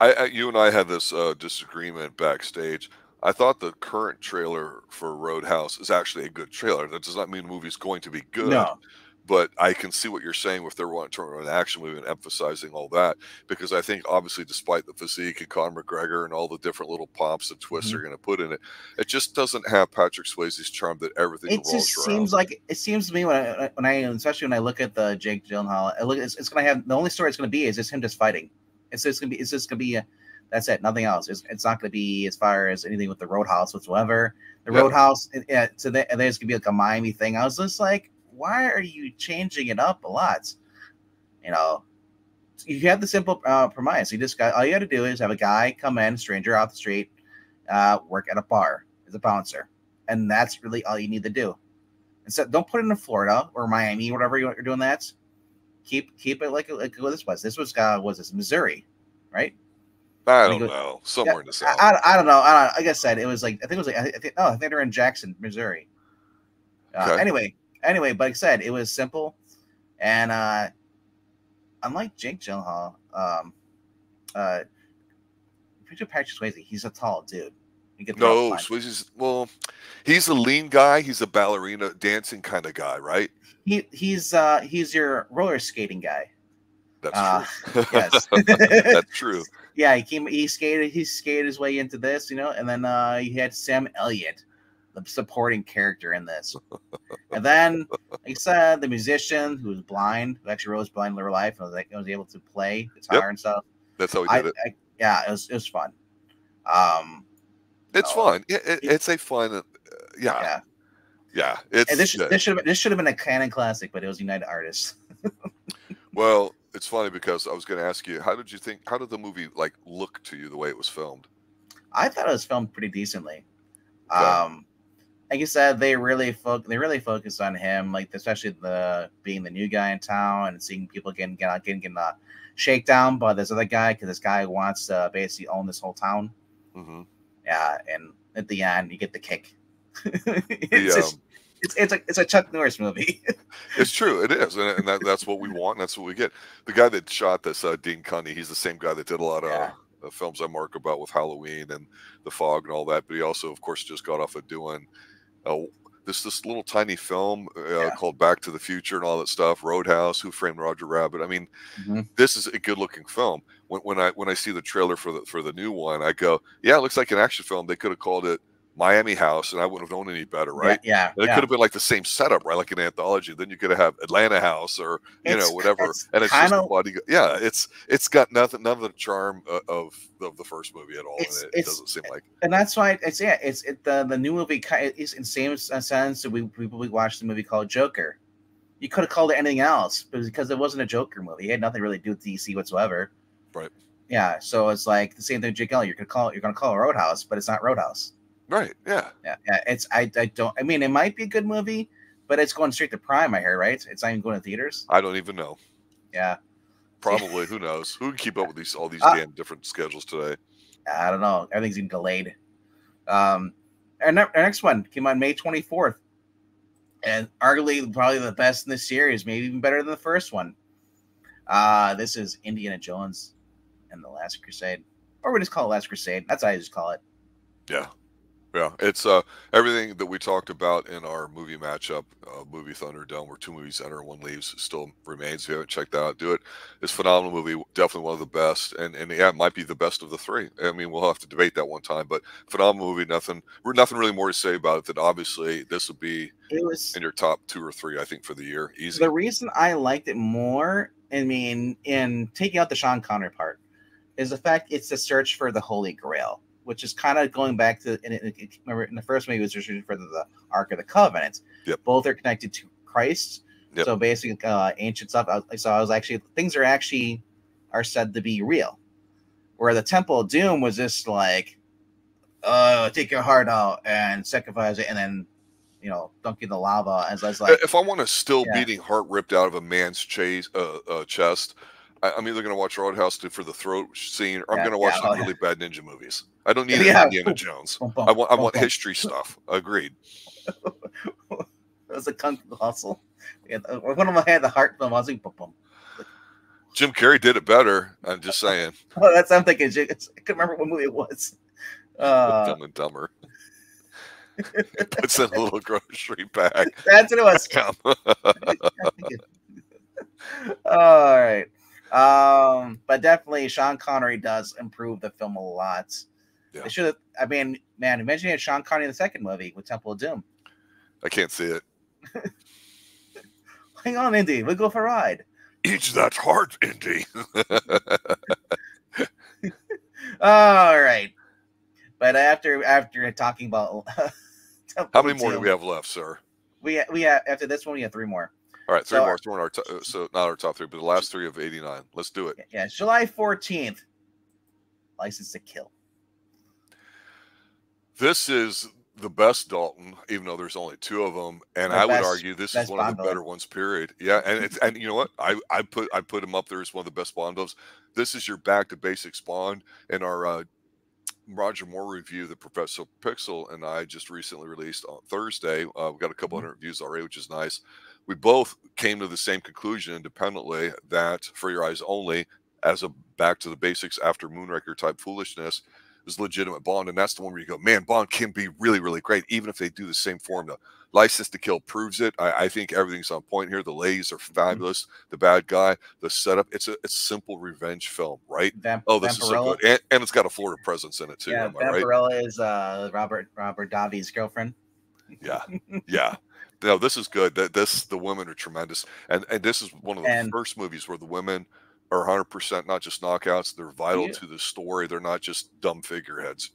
Speaker 1: I, I you and I had this uh, disagreement backstage. I thought the current trailer for Roadhouse is actually a good trailer. That does not mean the movie's going to be good.
Speaker 2: No,
Speaker 1: but I can see what you're saying if they're wanting to turn it an action movie and emphasizing all that because I think obviously despite the physique and Conor McGregor and all the different little pops and twists
Speaker 2: Mhm.
Speaker 1: they're going to put in it, it just doesn't have Patrick Swayze's charm that everything
Speaker 2: it just
Speaker 1: around.
Speaker 2: seems like it seems to me when I when I especially when I look at the Jake Gyllenhaal, I look it's, it's going to have the only story it's going to be is just him just fighting. It's just going to be it's just going to be. A, that's it. Nothing else. It's, it's not going to be as far as anything with the Roadhouse whatsoever. The
Speaker 1: Yep.
Speaker 2: Roadhouse, yeah. So there- there's going to be like a Miami thing. I was just like, why are you changing it up a lot? You know, you have the simple uh, premise. You just got all you got to do is have a guy come in, stranger off the street, uh, work at a bar as a bouncer, and that's really all you need to do. And so don't put it in Florida or Miami, whatever you're doing. That keep keep it like like what this was. This was uh, was this Missouri, right?
Speaker 1: I don't know, somewhere in the south.
Speaker 2: I, I, I don't know. I don't, like I said, it was like I think it was like I think oh I think they're in Jackson, Missouri. Uh,
Speaker 1: Okay.
Speaker 2: Anyway, anyway, but like I said, it was simple, and uh unlike Jake Gyllenhaal, um, uh, picture Patrick Swayze. He's a tall dude.
Speaker 1: No. Swayze's well, he's a lean guy. He's a ballerina dancing kind of guy, right?
Speaker 2: he he's uh he's your roller skating guy.
Speaker 1: That's
Speaker 2: Uh,
Speaker 1: true. <laughs>
Speaker 2: yes. <laughs>
Speaker 1: That's <laughs> true.
Speaker 2: yeah, he came. He skated. He skated his way into this, you know, and then uh, he had Sam Elliott, the supporting character in this, and then like I said, the musician who was blind, who actually was blind in real life, and was like was able to play guitar and stuff.
Speaker 1: That's how he
Speaker 2: I,
Speaker 1: did it.
Speaker 2: I, yeah, it was it was fun. Um,
Speaker 1: It's fun. Yeah, it, it's a fun. Uh, yeah,
Speaker 2: yeah,
Speaker 1: yeah. It's
Speaker 2: and this
Speaker 1: yeah.
Speaker 2: this should have this should have been a Cannon classic, but it was United Artists. <laughs>
Speaker 1: Well, it's funny because I was going to ask you, how did you think? How did the movie like look to you the way it was filmed?
Speaker 2: I thought it was filmed pretty decently.
Speaker 1: Okay.
Speaker 2: Um, like you said, they really fo- they really focused on him, like especially the being the new guy in town and seeing people getting get out getting getting uh, shakedown by this other guy because this guy wants to basically own this whole town.
Speaker 1: hmm
Speaker 2: Yeah, and at the end you get the kick. <laughs>
Speaker 1: The,
Speaker 2: it's, just,
Speaker 1: um,
Speaker 2: it's it's a it's a Chuck Norris movie. <laughs>
Speaker 1: it's true. It is, and, and that, that's what we want. That's what we get. The guy that shot this, uh, Dean Cundey, he's the same guy that did a lot of
Speaker 2: Yeah.
Speaker 1: uh, films I mark about with Halloween and The Fog and all that. But he also, of course, just got off of doing uh, this this little tiny film uh,
Speaker 2: Yeah.
Speaker 1: called Back to the Future and all that stuff. Roadhouse, Who Framed Roger Rabbit. I mean,
Speaker 2: Mhm.
Speaker 1: this is a good looking film. When, when I when I see the trailer for the for the new one, I go, yeah, it looks like an action film. They could have called it Miami House, and I wouldn't have known any better, right?
Speaker 2: Yeah,
Speaker 1: And it
Speaker 2: yeah.
Speaker 1: could have been like the same setup, right? Like an anthology. Then you could have Atlanta House or you
Speaker 2: It's-
Speaker 1: know <laughs> whatever.
Speaker 2: it's
Speaker 1: and it's just a body. Yeah, it's it's got nothing, none of the charm uh, of of the first movie at all.
Speaker 2: It's-
Speaker 1: it, it doesn't seem like
Speaker 2: and that's why it's yeah it's it, the the new movie is in same sense that we we watched the movie called Joker. You could have called it anything else, but because it wasn't a Joker movie, it had nothing really to do with DC whatsoever.
Speaker 1: Right.
Speaker 2: Yeah, so it's like the same thing. with Jake Elliott. You could call it. You're gonna call it Roadhouse, but it's not Roadhouse.
Speaker 1: Right. Yeah,
Speaker 2: Yeah, yeah. It's I I don't. I mean, it might be a good movie, but it's going straight to Prime. I hear right. It's not even going to theaters.
Speaker 1: I don't even know.
Speaker 2: Yeah,
Speaker 1: Probably. who knows? Who can keep up with these all these
Speaker 2: Uh,
Speaker 1: damn different schedules today?
Speaker 2: I don't know. Everything's been delayed. Um, our, our next one came on May 24th, and arguably probably the best in the series, maybe even better than the first one. Uh, this is Indiana Jones and the Last Crusade, or we just call it Last Crusade. That's how I just call it.
Speaker 1: Yeah, yeah, it's uh everything that we talked about in our movie matchup, uh, movie Thunderdome, where two movies enter and one leaves, still remains. If you haven't checked that out, do it. It's a phenomenal movie, definitely one of the best, and and yeah, it might be the best of the three. I mean, we'll have to debate that one time, but phenomenal movie. Nothing, we're nothing really more to say about it than obviously this would be
Speaker 2: It was
Speaker 1: in your top two or three, I think, for the year. Easy.
Speaker 2: the reason I liked it more. I mean, in taking out the Sean Connery part, is the fact it's the search for the Holy Grail, which is kind of going back to. In, in, remember, in the first movie, it was searching for the, the Ark of the Covenant.
Speaker 1: Yep.
Speaker 2: Both are connected to Christ.
Speaker 1: Yep.
Speaker 2: So basically, uh, ancient stuff. I So I was actually things are actually are said to be real, where the Temple of Doom was just like, uh, take your heart out and sacrifice it, and then you know dunk in the lava. As I was like,
Speaker 1: if I want a still
Speaker 2: Yeah.
Speaker 1: beating heart ripped out of a man's chase, uh, uh, chest, I, I'm either going to watch Roadhouse to, for the throat scene, or I'm
Speaker 2: Yeah,
Speaker 1: going to watch
Speaker 2: yeah,
Speaker 1: some
Speaker 2: oh, yeah.
Speaker 1: really bad ninja movies. I don't need. <laughs> Indiana Jones. <laughs> I want I want history stuff. Agreed. <laughs>
Speaker 2: It was a kung fu hustle. One of them had the heart film. I was like, boom, boom.
Speaker 1: Jim Carrey did it better. I'm just saying.
Speaker 2: Oh, that's I'm thinking. I couldn't remember what movie it was. Uh,
Speaker 1: Dumb and Dumber. Puts in a little grocery bag.
Speaker 2: that's what it was. All right. Um, but definitely Sean Connery does improve the film a lot.
Speaker 1: Yeah.
Speaker 2: They should have. I mean, man, imagine you had Sean Connery in the second movie with Temple of Doom.
Speaker 1: I can't see it. <laughs>
Speaker 2: Hang on, Indy. We'll go for a ride.
Speaker 1: Each that heart, Indy. <laughs>
Speaker 2: All right. But after after talking about <laughs>
Speaker 1: How many more do we have left, sir?
Speaker 2: We we have after this one we have three more.
Speaker 1: All right, three
Speaker 2: So
Speaker 1: more. So, our to- uh, so not our top three, but the last three of 89. Let's do it.
Speaker 2: Yeah, July fourteenth. License to Kill.
Speaker 1: This is the best Dalton, even though there's only two of them, and
Speaker 2: The
Speaker 1: I would argue this is
Speaker 2: best
Speaker 1: one of the
Speaker 2: villain.
Speaker 1: better ones. Period. Yeah, and it's and you know what? I I put I put him up there as one of the best Bond villains. This is your back to basics Bond, and our uh, Roger Moore review that Professor Pixel and I just recently released on Thursday. Uh, we've got a couple
Speaker 2: Mhm.
Speaker 1: hundred reviews already, which is nice. We both came to the same conclusion independently that For Your Eyes Only, as a back to the basics after Moonraker type foolishness, is legitimate Bond, and that's the one where you go, man, Bond can be really, really great, even if they do the same formula. License to Kill proves it. I, I think everything's on point here. The ladies are fabulous. The bad guy, the setup. It's a it's a simple revenge film, right?
Speaker 2: Vamp-
Speaker 1: Oh, this is so good, and, and it's got a Florida presence in it too.
Speaker 2: Yeah,
Speaker 1: am I right?
Speaker 2: Vampirella is uh Robert Robert Davi's girlfriend.
Speaker 1: Yeah, yeah. No, this is good. That this the women are tremendous, and and this is one of the
Speaker 2: And-
Speaker 1: first movies where the women are 100 percent not just knockouts. They're vital
Speaker 2: Yeah.
Speaker 1: to the story. They're not just dumb figureheads.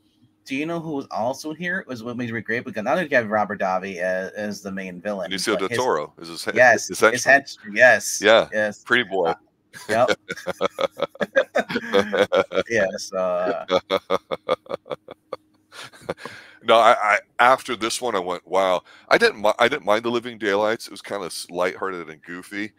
Speaker 2: Do you know who was also here? It Was what made it great because not only you have Robert Davi as, as the main villain.
Speaker 1: Benicio del Toro is his,
Speaker 2: Yes,
Speaker 1: his
Speaker 2: his hench- Yes.
Speaker 1: Yeah.
Speaker 2: Yes.
Speaker 1: pretty boy.
Speaker 2: Yep. <laughs> <laughs> yes. Uh, <laughs>
Speaker 1: no, I, I after this one I went, wow. I didn't I didn't mind the Living Daylights. It was kind of lighthearted and goofy.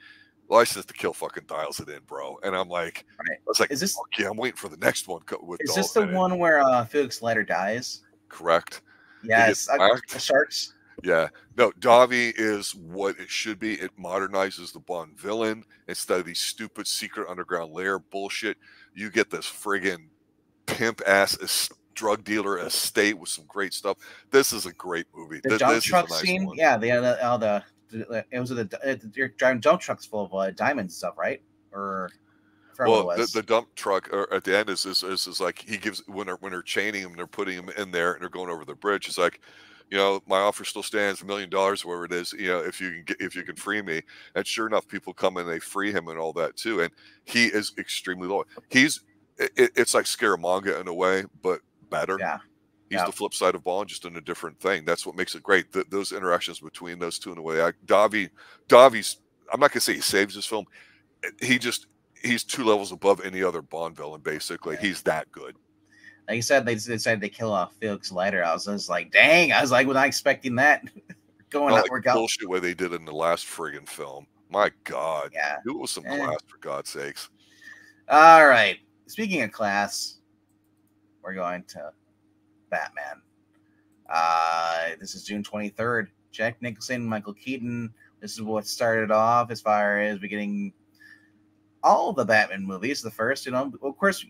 Speaker 1: License to Kill fucking dials it in, bro. And I'm like,
Speaker 2: Right.
Speaker 1: I was like,
Speaker 2: Is this-
Speaker 1: yeah, I'm waiting for the next one with
Speaker 2: is this the
Speaker 1: Dalton it."
Speaker 2: one where uh, Felix Leiter dies?
Speaker 1: Correct.
Speaker 2: Yes. uh, sharks.
Speaker 1: Yeah. No, Davi is what it should be. It modernizes the Bond villain instead of these stupid secret underground lair bullshit. You get this friggin' pimp ass drug dealer estate with some great stuff. This is a great movie.
Speaker 2: The
Speaker 1: Th-
Speaker 2: dump
Speaker 1: this is a
Speaker 2: truck
Speaker 1: nice
Speaker 2: scene.
Speaker 1: one.
Speaker 2: Yeah. The other all the, the it was the uh, you're driving dump trucks full of uh, diamonds and stuff, right? Or
Speaker 1: Well, the, the dump truck uh, at the end is, is is is like he gives when they're when they're chaining him, they're putting him in there, and they're going over the bridge. It's like, you know, my offer still stands, a million dollars, whatever it is. You know, if you can get if you can free me, and sure enough, people come and they free him and all that too. And he is extremely loyal. He's it, it's like Scaramanga in a way, but better.
Speaker 2: yeah.
Speaker 1: He's
Speaker 2: Yeah.
Speaker 1: the flip side of Bond, just in a different thing. That's what makes it great. Th- those interactions between those two in a way. I, Davi, Davi's. I'm not gonna say he saves this film. He just he's two levels above any other Bond villain. Basically,
Speaker 2: Yeah.
Speaker 1: he's that good.
Speaker 2: Like you said, they decided to kill off Felix Leiter. I was just like, dang! I was like, was not expecting that <laughs> going
Speaker 1: Not
Speaker 2: out
Speaker 1: like
Speaker 2: work
Speaker 1: the
Speaker 2: out.
Speaker 1: bullshit way they did in the last friggin' film. My God,
Speaker 2: Yeah.
Speaker 1: it with some
Speaker 2: Eh.
Speaker 1: class for God's sakes.
Speaker 2: All right. Speaking of class, we're going to Batman. Uh, this is June 23rd. Jack Nicholson, Michael Keaton. This is what started off as far as beginning all the Batman movies. The first, you know, of course,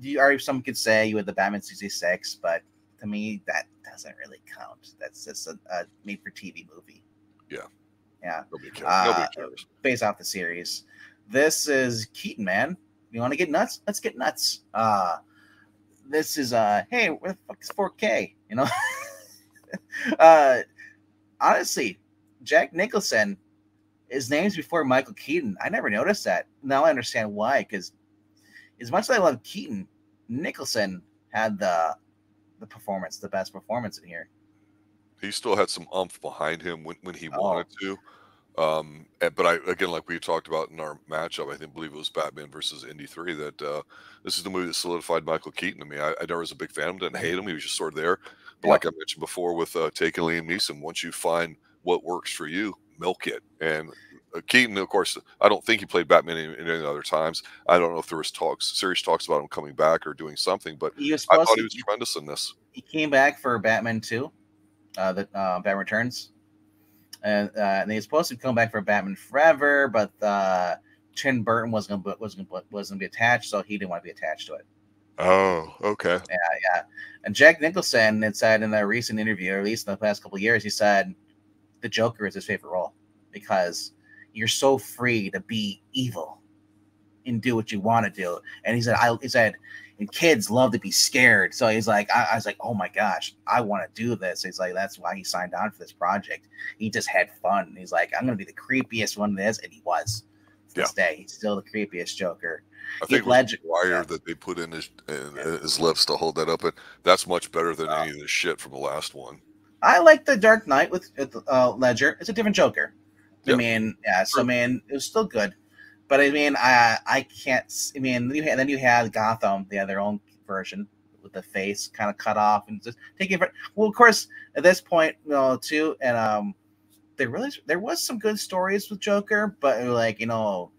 Speaker 2: you are some could say you had the Batman 66, but to me, that doesn't really count. That's just a, a made for TV movie.
Speaker 1: Yeah.
Speaker 2: Yeah.
Speaker 1: Nobody cares.
Speaker 2: Uh,
Speaker 1: Nobody cares.
Speaker 2: Based off the series. This is Keaton, man. You want to get nuts? Let's get nuts. Uh this is uh hey, where the fuck is 4K? You know? <laughs> uh honestly, Jack Nicholson, his name's before Michael Keaton. I never noticed that. Now I understand why, because as much as I love Keaton, Nicholson had the the performance, the best performance in here.
Speaker 1: He still had some umph behind him when, when he
Speaker 2: Oh.
Speaker 1: wanted to. Um, and- but I again, like we talked about in our matchup, I think believe it was Batman versus Indy Three. That uh, this is the movie that solidified Michael Keaton to me. I, I never was a big fan of him, didn't hate him. He was just sort of there. But
Speaker 2: Yeah.
Speaker 1: like I mentioned before, with uh, taking Liam Neeson, once you find what works for you, milk it. And uh, Keaton, of course, I don't think he played Batman in, in any other times. I don't know if there was talks, serious talks about him coming back or doing something, but
Speaker 2: He was
Speaker 1: I thought he was tremendous in this.
Speaker 2: he came back for Batman 2, uh, the uh, Batman Returns, and, uh, and he was supposed to come back for Batman Forever, but uh, Tim Burton wasn't gonna, wasn't gonna, wasn't gonna be attached, so he didn't want to be attached to it.
Speaker 1: Oh, okay.
Speaker 2: Yeah, yeah. And Jack Nicholson had said in a recent interview, or at least in the past couple of years, he said the Joker is his favorite role because you're so free to be evil and do what you want to do. And he said, I he said, and kids love to be scared. So he's like, I, I was like, oh my gosh, I want to do this. He's like, that's why he signed on for this project. He just had fun. He's like, I'm gonna be the creepiest one of this, and he was. To this day, he's still the creepiest Joker.
Speaker 1: I think
Speaker 2: Ledger-
Speaker 1: the wire
Speaker 2: yeah.
Speaker 1: that they put in his in
Speaker 2: Yeah.
Speaker 1: his lips to hold that up, and that's much better than
Speaker 2: Oh.
Speaker 1: any of the shit from the last one.
Speaker 2: I like the Dark Knight with with, uh, Ledger. It's a different Joker. I mean, yeah. So I mean, it was still good, but I mean, I I can't. I mean, you had, then you had Gotham. They had their own version with the face kind of cut off and just taking. Well, of course, at this point, you know, too, and um, there really there was some good stories with Joker, but like you know,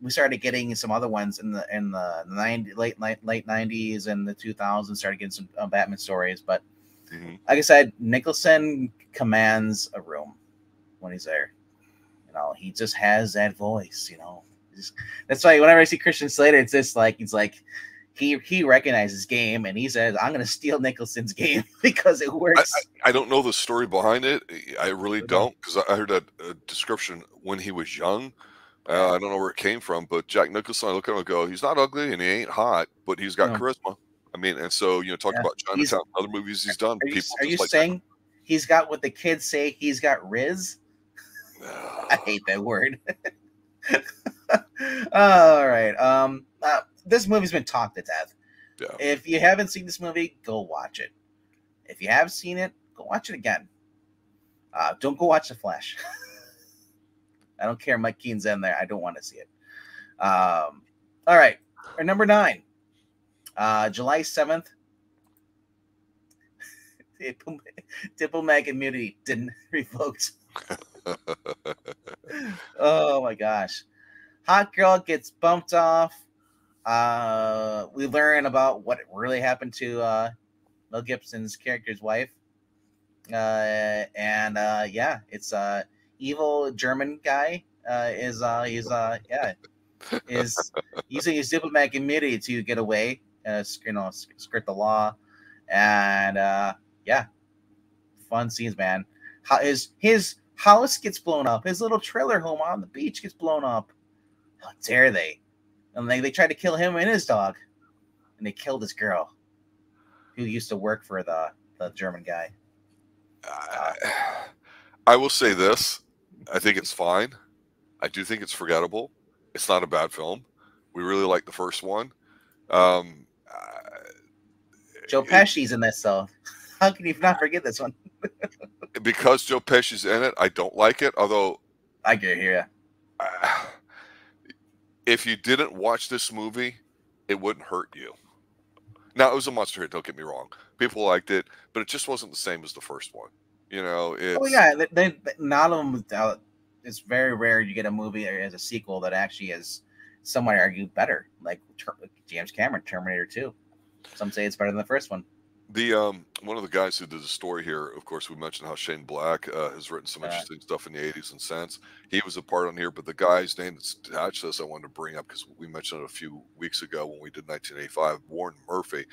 Speaker 2: we started getting some other ones in the in the 90, late late late nineties and the two thousands. Started getting some uh, Batman stories, but
Speaker 1: Mhm.
Speaker 2: like I said, Nicholson commands a room when he's there. Know, he just has that voice. You know, He's- that's why whenever I see Christian Slater, it's just like he's like he he recognizes game and he says, "I'm going to steal Nicholson's game <laughs> because it works."
Speaker 1: I don't know the story behind it. I really don't because I heard that uh, description when he was young. Uh, I don't know where it came from, but Jack Nicholson, I look at him and go, he's not ugly and he ain't hot, but he's got
Speaker 2: No.
Speaker 1: charisma. I mean, and so you know, talk
Speaker 2: Yeah.
Speaker 1: about
Speaker 2: He's-
Speaker 1: Chinatown, other movies he's done.
Speaker 2: are you,
Speaker 1: people
Speaker 2: are you
Speaker 1: like
Speaker 2: saying he's got what the kids say? He's got Riz. I hate that word. <laughs> All right. Um, uh, this movie's been talked to death.
Speaker 1: Yeah.
Speaker 2: If you haven't seen this movie, go watch it. If you have seen it, go watch it again. Uh, don't go watch The Flash. <laughs> I don't care. Mike Keane's in there. I don't want to see it. Um, all right. Our number nine, uh, July 7th. <laughs> Diplomatic immunity didn't revoked. Oh my gosh. Hot girl gets bumped off. Uh, we learn about what really happened to uh, Mel Gibson's character's wife. Uh, and uh, yeah, it's uh, evil German guy. Uh, is uh, he's uh, yeah, is using his diplomatic immunity to get away. Uh, you know, skirt the law, and uh, yeah, fun scenes, man. How his his house gets blown up. His little trailer home on the beach gets blown up. How dare they? And they, they tried to kill him and his dog. And they killed his girl who used to work for the, the German guy.
Speaker 1: I, I will say this. I think it's fine. I do think it's forgettable. It's not a bad film. We really like the first one. Um, uh,
Speaker 2: Joe
Speaker 1: it-
Speaker 2: Pesci's in this, though. <laughs> How can you not forget this one? <laughs>
Speaker 1: because Joe Pesci's in it, I don't like it. Although,
Speaker 2: I get you.
Speaker 1: uh, <sighs> if you didn't watch this movie, it wouldn't hurt you. Now it was a monster hit. Don't get me wrong. People liked it, but it just wasn't the same as the first one. You know, it's
Speaker 2: Oh yeah, they, they, not of them. Uh, it's very rare you get a movie as a sequel that actually is, some might argue, better. Like James Cameron, Terminator Two. Some say it's better than the first one.
Speaker 1: The um one of the guys who did the story here, of course, we mentioned how Shane Black uh, has written some interesting stuff in the '80s and since. He was a part on here, but the guy's name that's attached to this, I wanted to bring up because we mentioned it a few weeks ago when we did 1985. Warren Murphy,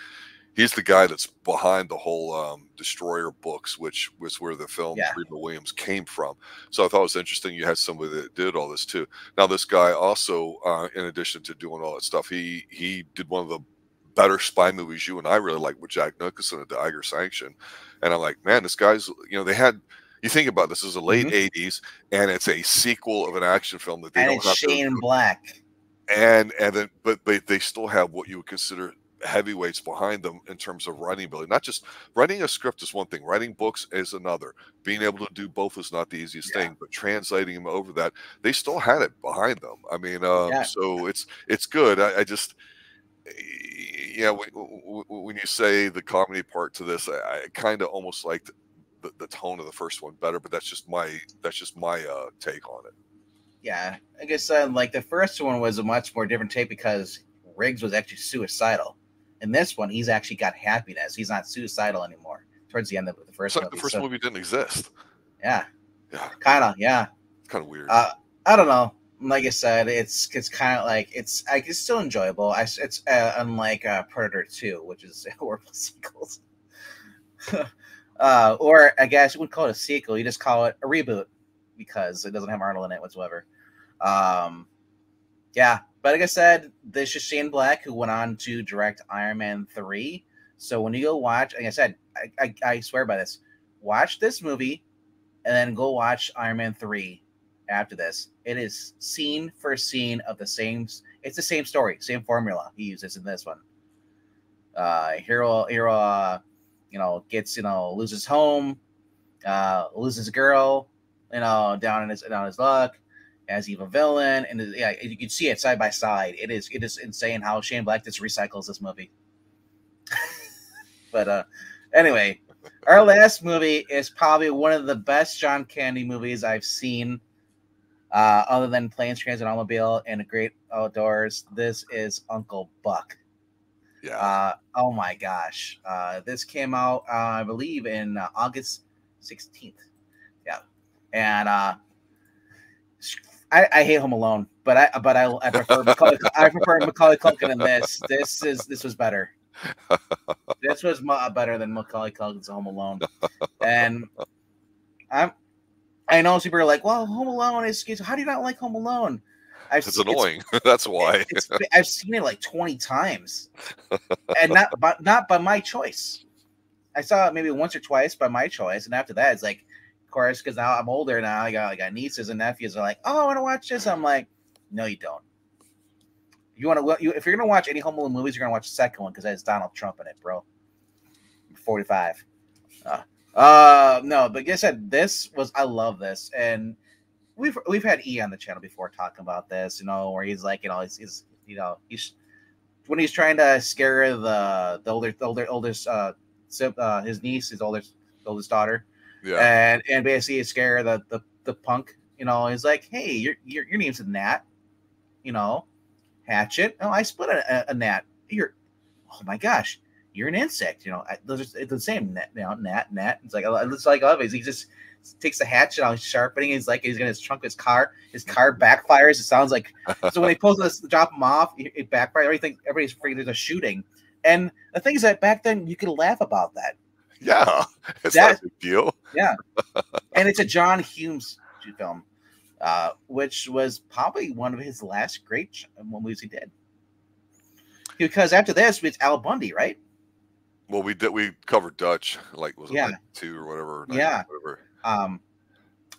Speaker 1: he's the guy that's behind the whole um, Destroyer books, which was where the film
Speaker 2: Yeah.
Speaker 1: Remo Williams came from. So I thought it was interesting. You had somebody that did all this too. Now this guy also, uh, in addition to doing all that stuff, he he did one of the better spy movies you and I really like with Jack Nicholson at the Eiger Sanction. And I'm like, man, this guy's, you know, they had, you think about this, this is the late
Speaker 2: Mhm.
Speaker 1: 80s and it's a sequel of an action film that they
Speaker 2: and
Speaker 1: don't
Speaker 2: it's
Speaker 1: have
Speaker 2: Shane
Speaker 1: to,
Speaker 2: Black.
Speaker 1: and, and then, but, but they still have what you would consider heavyweights behind them in terms of writing ability. Not just writing a script is one thing, writing books is another. Being able to do both is not the easiest
Speaker 2: Yeah.
Speaker 1: thing, but translating them over that, they still had it behind them. I mean, um,
Speaker 2: Yeah.
Speaker 1: so it's, it's good. I, I just, yeah, when, when you say the comedy part to this, I, I kind of almost liked the, the tone of the first one better, but that's just my that's just my uh, take on it.
Speaker 2: Yeah, I guess uh, like the first one was a much more different take because Riggs was actually suicidal. In this one, he's actually got happiness. He's not suicidal anymore. Towards the end of the
Speaker 1: It's
Speaker 2: first
Speaker 1: like
Speaker 2: movie.
Speaker 1: the first
Speaker 2: So,
Speaker 1: movie didn't exist.
Speaker 2: Yeah,
Speaker 1: Yeah,
Speaker 2: kind of. Yeah.
Speaker 1: it's kind of weird.
Speaker 2: Uh, I don't know. Like I said, it's it's kind of like it's like it's still enjoyable. I, it's uh, unlike uh, Predator Two, which is <laughs> horrible sequels. <laughs> uh, or I guess you wouldn't call it a sequel. You just call it a reboot because it doesn't have Arnold in it whatsoever. Um, yeah, but like I said, this is Shane Black who went on to direct Iron Man three. So when you go watch, like I said, I, I, I swear by this, watch this movie, and then go watch Iron Man three after this. It is scene for scene of the same. It's the same story, same formula he uses in this one. Uh, hero, hero, uh, you know, gets you know loses home, uh, loses girl, you know, down in his down his luck, as evil villain, and yeah, you can see it side by side. It is it is insane how Shane Black just recycles this movie. <laughs> but uh, anyway, our last movie is probably one of the best John Candy movies I've seen. Uh, other than Planes, Trains, and Automobile and a Great Outdoors, this is Uncle Buck.
Speaker 1: yeah,
Speaker 2: Uh, oh my gosh. Uh, this came out, uh, I believe, in uh, August 16th. Yeah. And uh, I, I hate Home Alone, but I but I, I prefer <laughs> Macaulay, I prefer Macaulay Culkin in this. This is this was better. <laughs> this was mu- better than Macaulay Culkin's Home Alone. And I'm I know people are like, well, Home Alone is how do you not like Home Alone? I've
Speaker 1: it's
Speaker 2: se-
Speaker 1: annoying. <laughs> That's why.
Speaker 2: it's, <laughs> I've seen it like 20 times. and not but not by my choice. I saw it maybe once or twice by my choice, and after that, it's like, of course, because now I'm older now. I got I got nieces and nephews are like, "Oh, I want to watch this." I'm like, "No, you don't. You want to? You, if you're gonna watch any Home Alone movies, you're gonna watch the second one because it has Donald Trump in it, bro. 45. Uh, uh, no, but like I said, this was I love this, and we've we've had E on the channel before talking about this. You know, where he's like, you know, he's, he's you know, he's when he's trying to scare the the older the older oldest uh, uh his niece, his oldest oldest daughter,
Speaker 1: yeah,
Speaker 2: and and basically scare the the, the punk. You know, he's like, hey, your your your name's a Nat. You know, Hatchet. Oh, I split a, a, a gnat. You're, oh my gosh, you're an insect. You know, I, those are it's the same. Gnat, you know, gnat, gnat. It's like it looks like it. He just takes the hatchet out, sharpening. He's like he's gonna trunk his car. His car backfires. It sounds like so when they post this, drop him off, it backfires. Everything, everybody's afraid there's a shooting. And the thing is that back then you could laugh about that.
Speaker 1: yeah. <laughs> It's
Speaker 2: that-
Speaker 1: not a big deal. <laughs>
Speaker 2: and it's a John Hughes film, uh, which was probably one of his last great movies he did. Because after this, it's Al Bundy, right?
Speaker 1: Well, we did. We covered Dutch, like was it
Speaker 2: Yeah.
Speaker 1: two or whatever?
Speaker 2: Yeah.
Speaker 1: whatever.
Speaker 2: Um,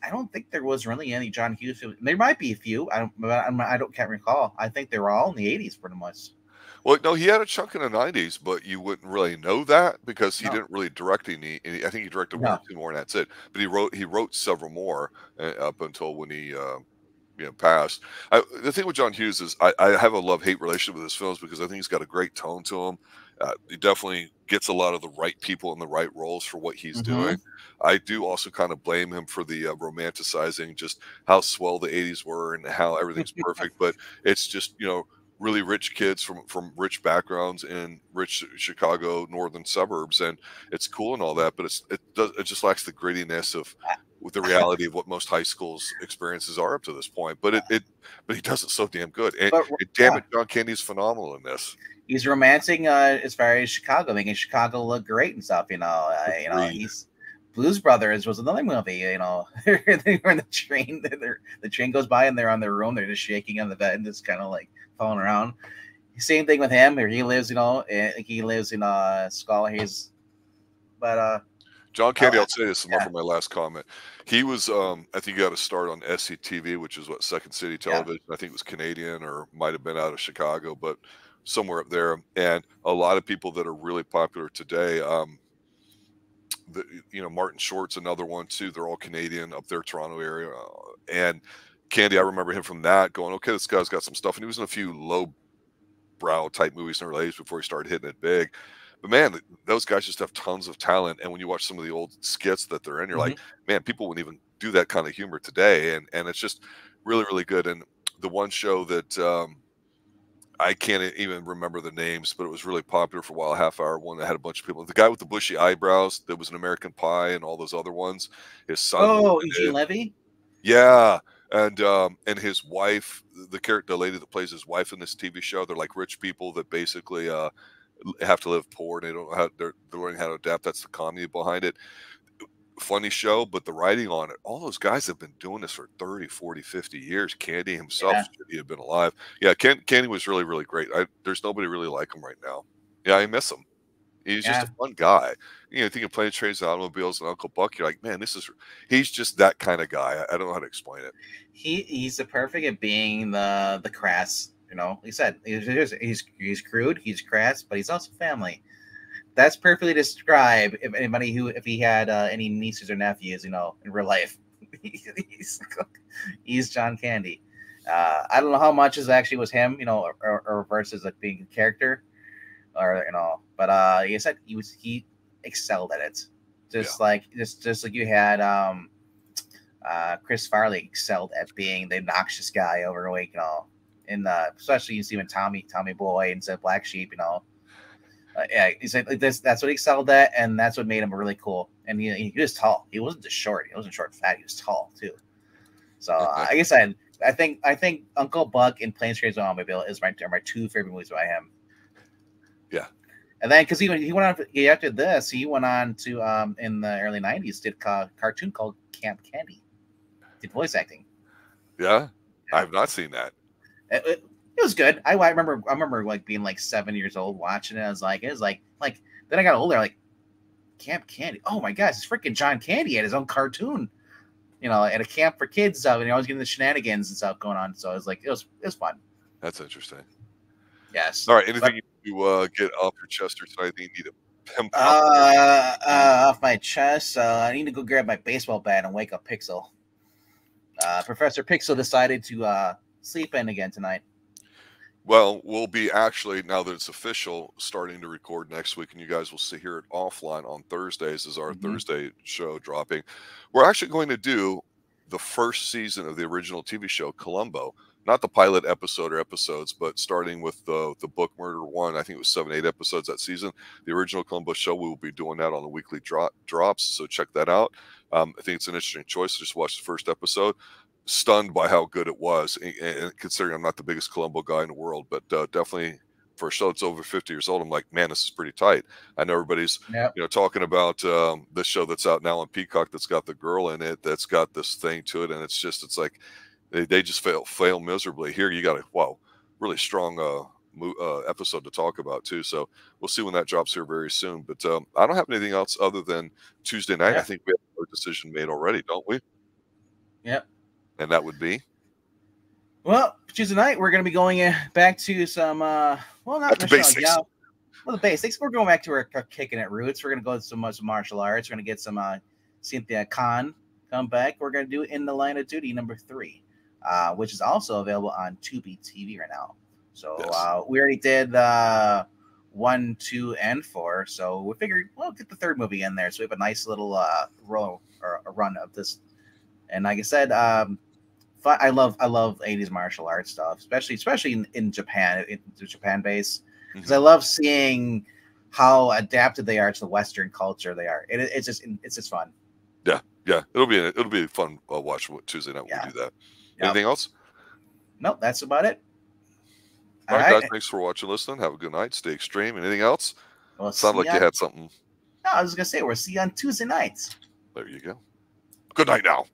Speaker 2: I don't think there was really any John Hughes. There might be a few. I don't. I'm- don't. Can't recall. I think they were all in the '80s, pretty much.
Speaker 1: Well, no, he had a chunk in the '90s, but you wouldn't really know that because he
Speaker 2: No.
Speaker 1: didn't really direct any. any- I think he directed one or two more, and that's it. But he wrote he wrote several more uh, up until when he uh, you know passed. I, the thing with John Hughes is I, I have a love hate relationship with his films because I think he's got a great tone to him. Uh, he definitely gets a lot of the right people in the right roles for what he's
Speaker 2: Mhm.
Speaker 1: doing. I do also kind of blame him for the uh, romanticizing just how swell the '80s were and how <laughs> everything's perfect. but it's just you know really rich kids from from rich backgrounds in rich Chicago northern suburbs, and it's cool and all that, but it's it does it just lacks the grittiness of with the reality of what most high schools experiences are up to this point. But it, it but he does it so damn good. And,
Speaker 2: But-
Speaker 1: and damn
Speaker 2: yeah.
Speaker 1: it, John Candy's phenomenal in this.
Speaker 2: he's romancing uh, as far as Chicago, making Chicago look great and stuff. You know, uh, you know, he's Blues Brothers was another movie. You know, <laughs> they were in the train. <laughs> They're, the train goes by and they're on their room. They're just shaking on the bed and just kind of like falling around. Same thing with him. He lives, you know, he lives in uh Skull. He's, but uh,
Speaker 1: John Candy,
Speaker 2: Oh,
Speaker 1: I'll say this
Speaker 2: yeah.
Speaker 1: for my last comment. He was, um, I think, he got a start on SCTV, which is what Second City
Speaker 2: Yeah.
Speaker 1: Television. I think it was Canadian or might have been out of Chicago, but somewhere up there. And a lot of people that are really popular today, um, the, you know, Martin Short's another one too. They're all Canadian up there, Toronto area. Uh, and Candy, I remember him from that, going, okay, this guy's got some stuff. And he was in a few low brow type movies in early age before he started hitting it big. But man, those guys just have tons of talent. And when you watch some of the old skits that they're in, you're like, man, people wouldn't even do that kind of humor today. And and it's just really, really good. And the one show that um, I can't even remember the names, but it was really popular for a while, half hour one that had a bunch of people. The guy with the bushy eyebrows that was an American Pie and all those other ones. His son.
Speaker 2: oh, Eugene. Levy.
Speaker 1: Yeah, and um, and his wife, the character, the lady that plays his wife in this TV show, they're like rich people that basically uh, have to live poor and they don't know how they're, they're learning how to adapt. That's the comedy behind it. Funny show, but the writing on it, all those guys have been doing this for 30, 40, 50 years. Candy himself,
Speaker 2: Yeah.
Speaker 1: should he have been alive? Yeah, Ken, Candy was really, really great. I, there's nobody really like him right now. Yeah, I miss him. He's just a fun guy. You know, think of planes, trains, and automobiles, and Uncle Buck. You're like, man, this is. He's just that kind of guy. I, I don't know how to explain it.
Speaker 2: he he's the perfect at being the the crass. You know, he said he's he's he's, crude, he's crass, but he's also family. That's perfectly describe if anybody who if he had uh, any nieces or nephews, you know, in real life. <laughs> he's he's John Candy. Uh, I don't know how much is actually was him, you know, or, or versus like being a character, or you know. But uh, like I said, he was he excelled at it. Just like just just like you had um uh, Chris Farley excelled at being the obnoxious guy over overweight, you know, in uh, especially you see when Tommy Tommy Boy and said Black Sheep, you know. Uh, yeah, he said like this. That's what he excelled at, and that's what made him really cool. And he, he was tall. He wasn't just short. He wasn't short fat. He was tall too. So uh, I said, I think I think Uncle Buck and Planes, Trains, and Automobile is my are my two favorite movies by him. And then because he went he went on he after this he went on to um in the early '90s did a cartoon called Camp Candy did voice acting.
Speaker 1: Yeah, I have not seen that.
Speaker 2: It, it, it was good. I, I remember I remember like being like seven years old watching it. I was like, it was like like then I got older, like Camp Candy. Oh my gosh, it's freaking John Candy had his own cartoon, you know, at a camp for kids and stuff, and I was getting the shenanigans and stuff going on. So I was like, it was it was fun.
Speaker 1: That's interesting.
Speaker 2: Yes.
Speaker 1: All right, anything you uh, get off your chest or tonight that you need to pimp out?
Speaker 2: Uh, uh, off my chest. Uh, I need to go grab my baseball bat and wake up Pixel. Uh, Professor Pixel decided to uh, sleep in again tonight.
Speaker 1: Well, we'll be actually now that it's official, starting to record next week, and you guys will see here it offline on Thursdays as our
Speaker 2: Mhm.
Speaker 1: Thursday show dropping. We're actually going to do the first season of the original TV show Columbo, not the pilot episode or episodes, but starting with the the book Murder One. I think it was seven, eight episodes that season. The original Columbo show. We will be doing that on the weekly drop drops, so check that out. Um, I think it's an interesting choice. Just watch the first episode stunned by how good it was. And, and considering I'm not the biggest Columbo guy in the world, but uh, definitely for a show that's over 50 years old, I'm like, man, this is pretty tight. I know everybody's
Speaker 2: Yep.
Speaker 1: you know talking about um, this show that's out now on Peacock that's got the girl in it that's got this thing to it, and it's just it's like they, they just fail fail miserably. Here you got a wow, really strong uh, mo- uh, episode to talk about too. So we'll see when that drops here very soon. But um, I don't have anything else other than Tuesday night. I think we have a decision made already, don't we?
Speaker 2: Yep.
Speaker 1: And that would be
Speaker 2: Well, Tuesday night we're going to be going uh, back to some. uh Well, not nostalgia,
Speaker 1: basics.
Speaker 2: yeah, Well, the basics. We're going back to our, our kicking at roots. We're going to go to some, some martial arts. We're going to get some uh Cynthia Khan come back. We're going to do In the Line of Duty number three, uh, which is also available on Tubi TV right now. So
Speaker 1: Yes.
Speaker 2: uh, we already did uh, one, two, and four. So we figured we'll get the third movie in there. So we have a nice little uh, roll or a run of this. And like I said, um, fun. I love I love 80s martial arts stuff, especially especially in, in Japan, in Japan base, because
Speaker 1: Mhm.
Speaker 2: I love seeing how adapted they are to the Western culture. They are. It, it's just it's just fun.
Speaker 1: Yeah, yeah. it'll be it'll be a fun uh, watch Tuesday night when
Speaker 2: Yeah.
Speaker 1: we do that.
Speaker 2: Yep.
Speaker 1: Anything else?
Speaker 2: Nope, that's about it.
Speaker 1: All right, guys. Thanks for watching, listening. Have a good night. Stay extreme. Anything else?
Speaker 2: Well,
Speaker 1: Sound like
Speaker 2: ya-
Speaker 1: you had something.
Speaker 2: No, I was gonna say we'll see you on Tuesday nights.
Speaker 1: There you go. Good night now.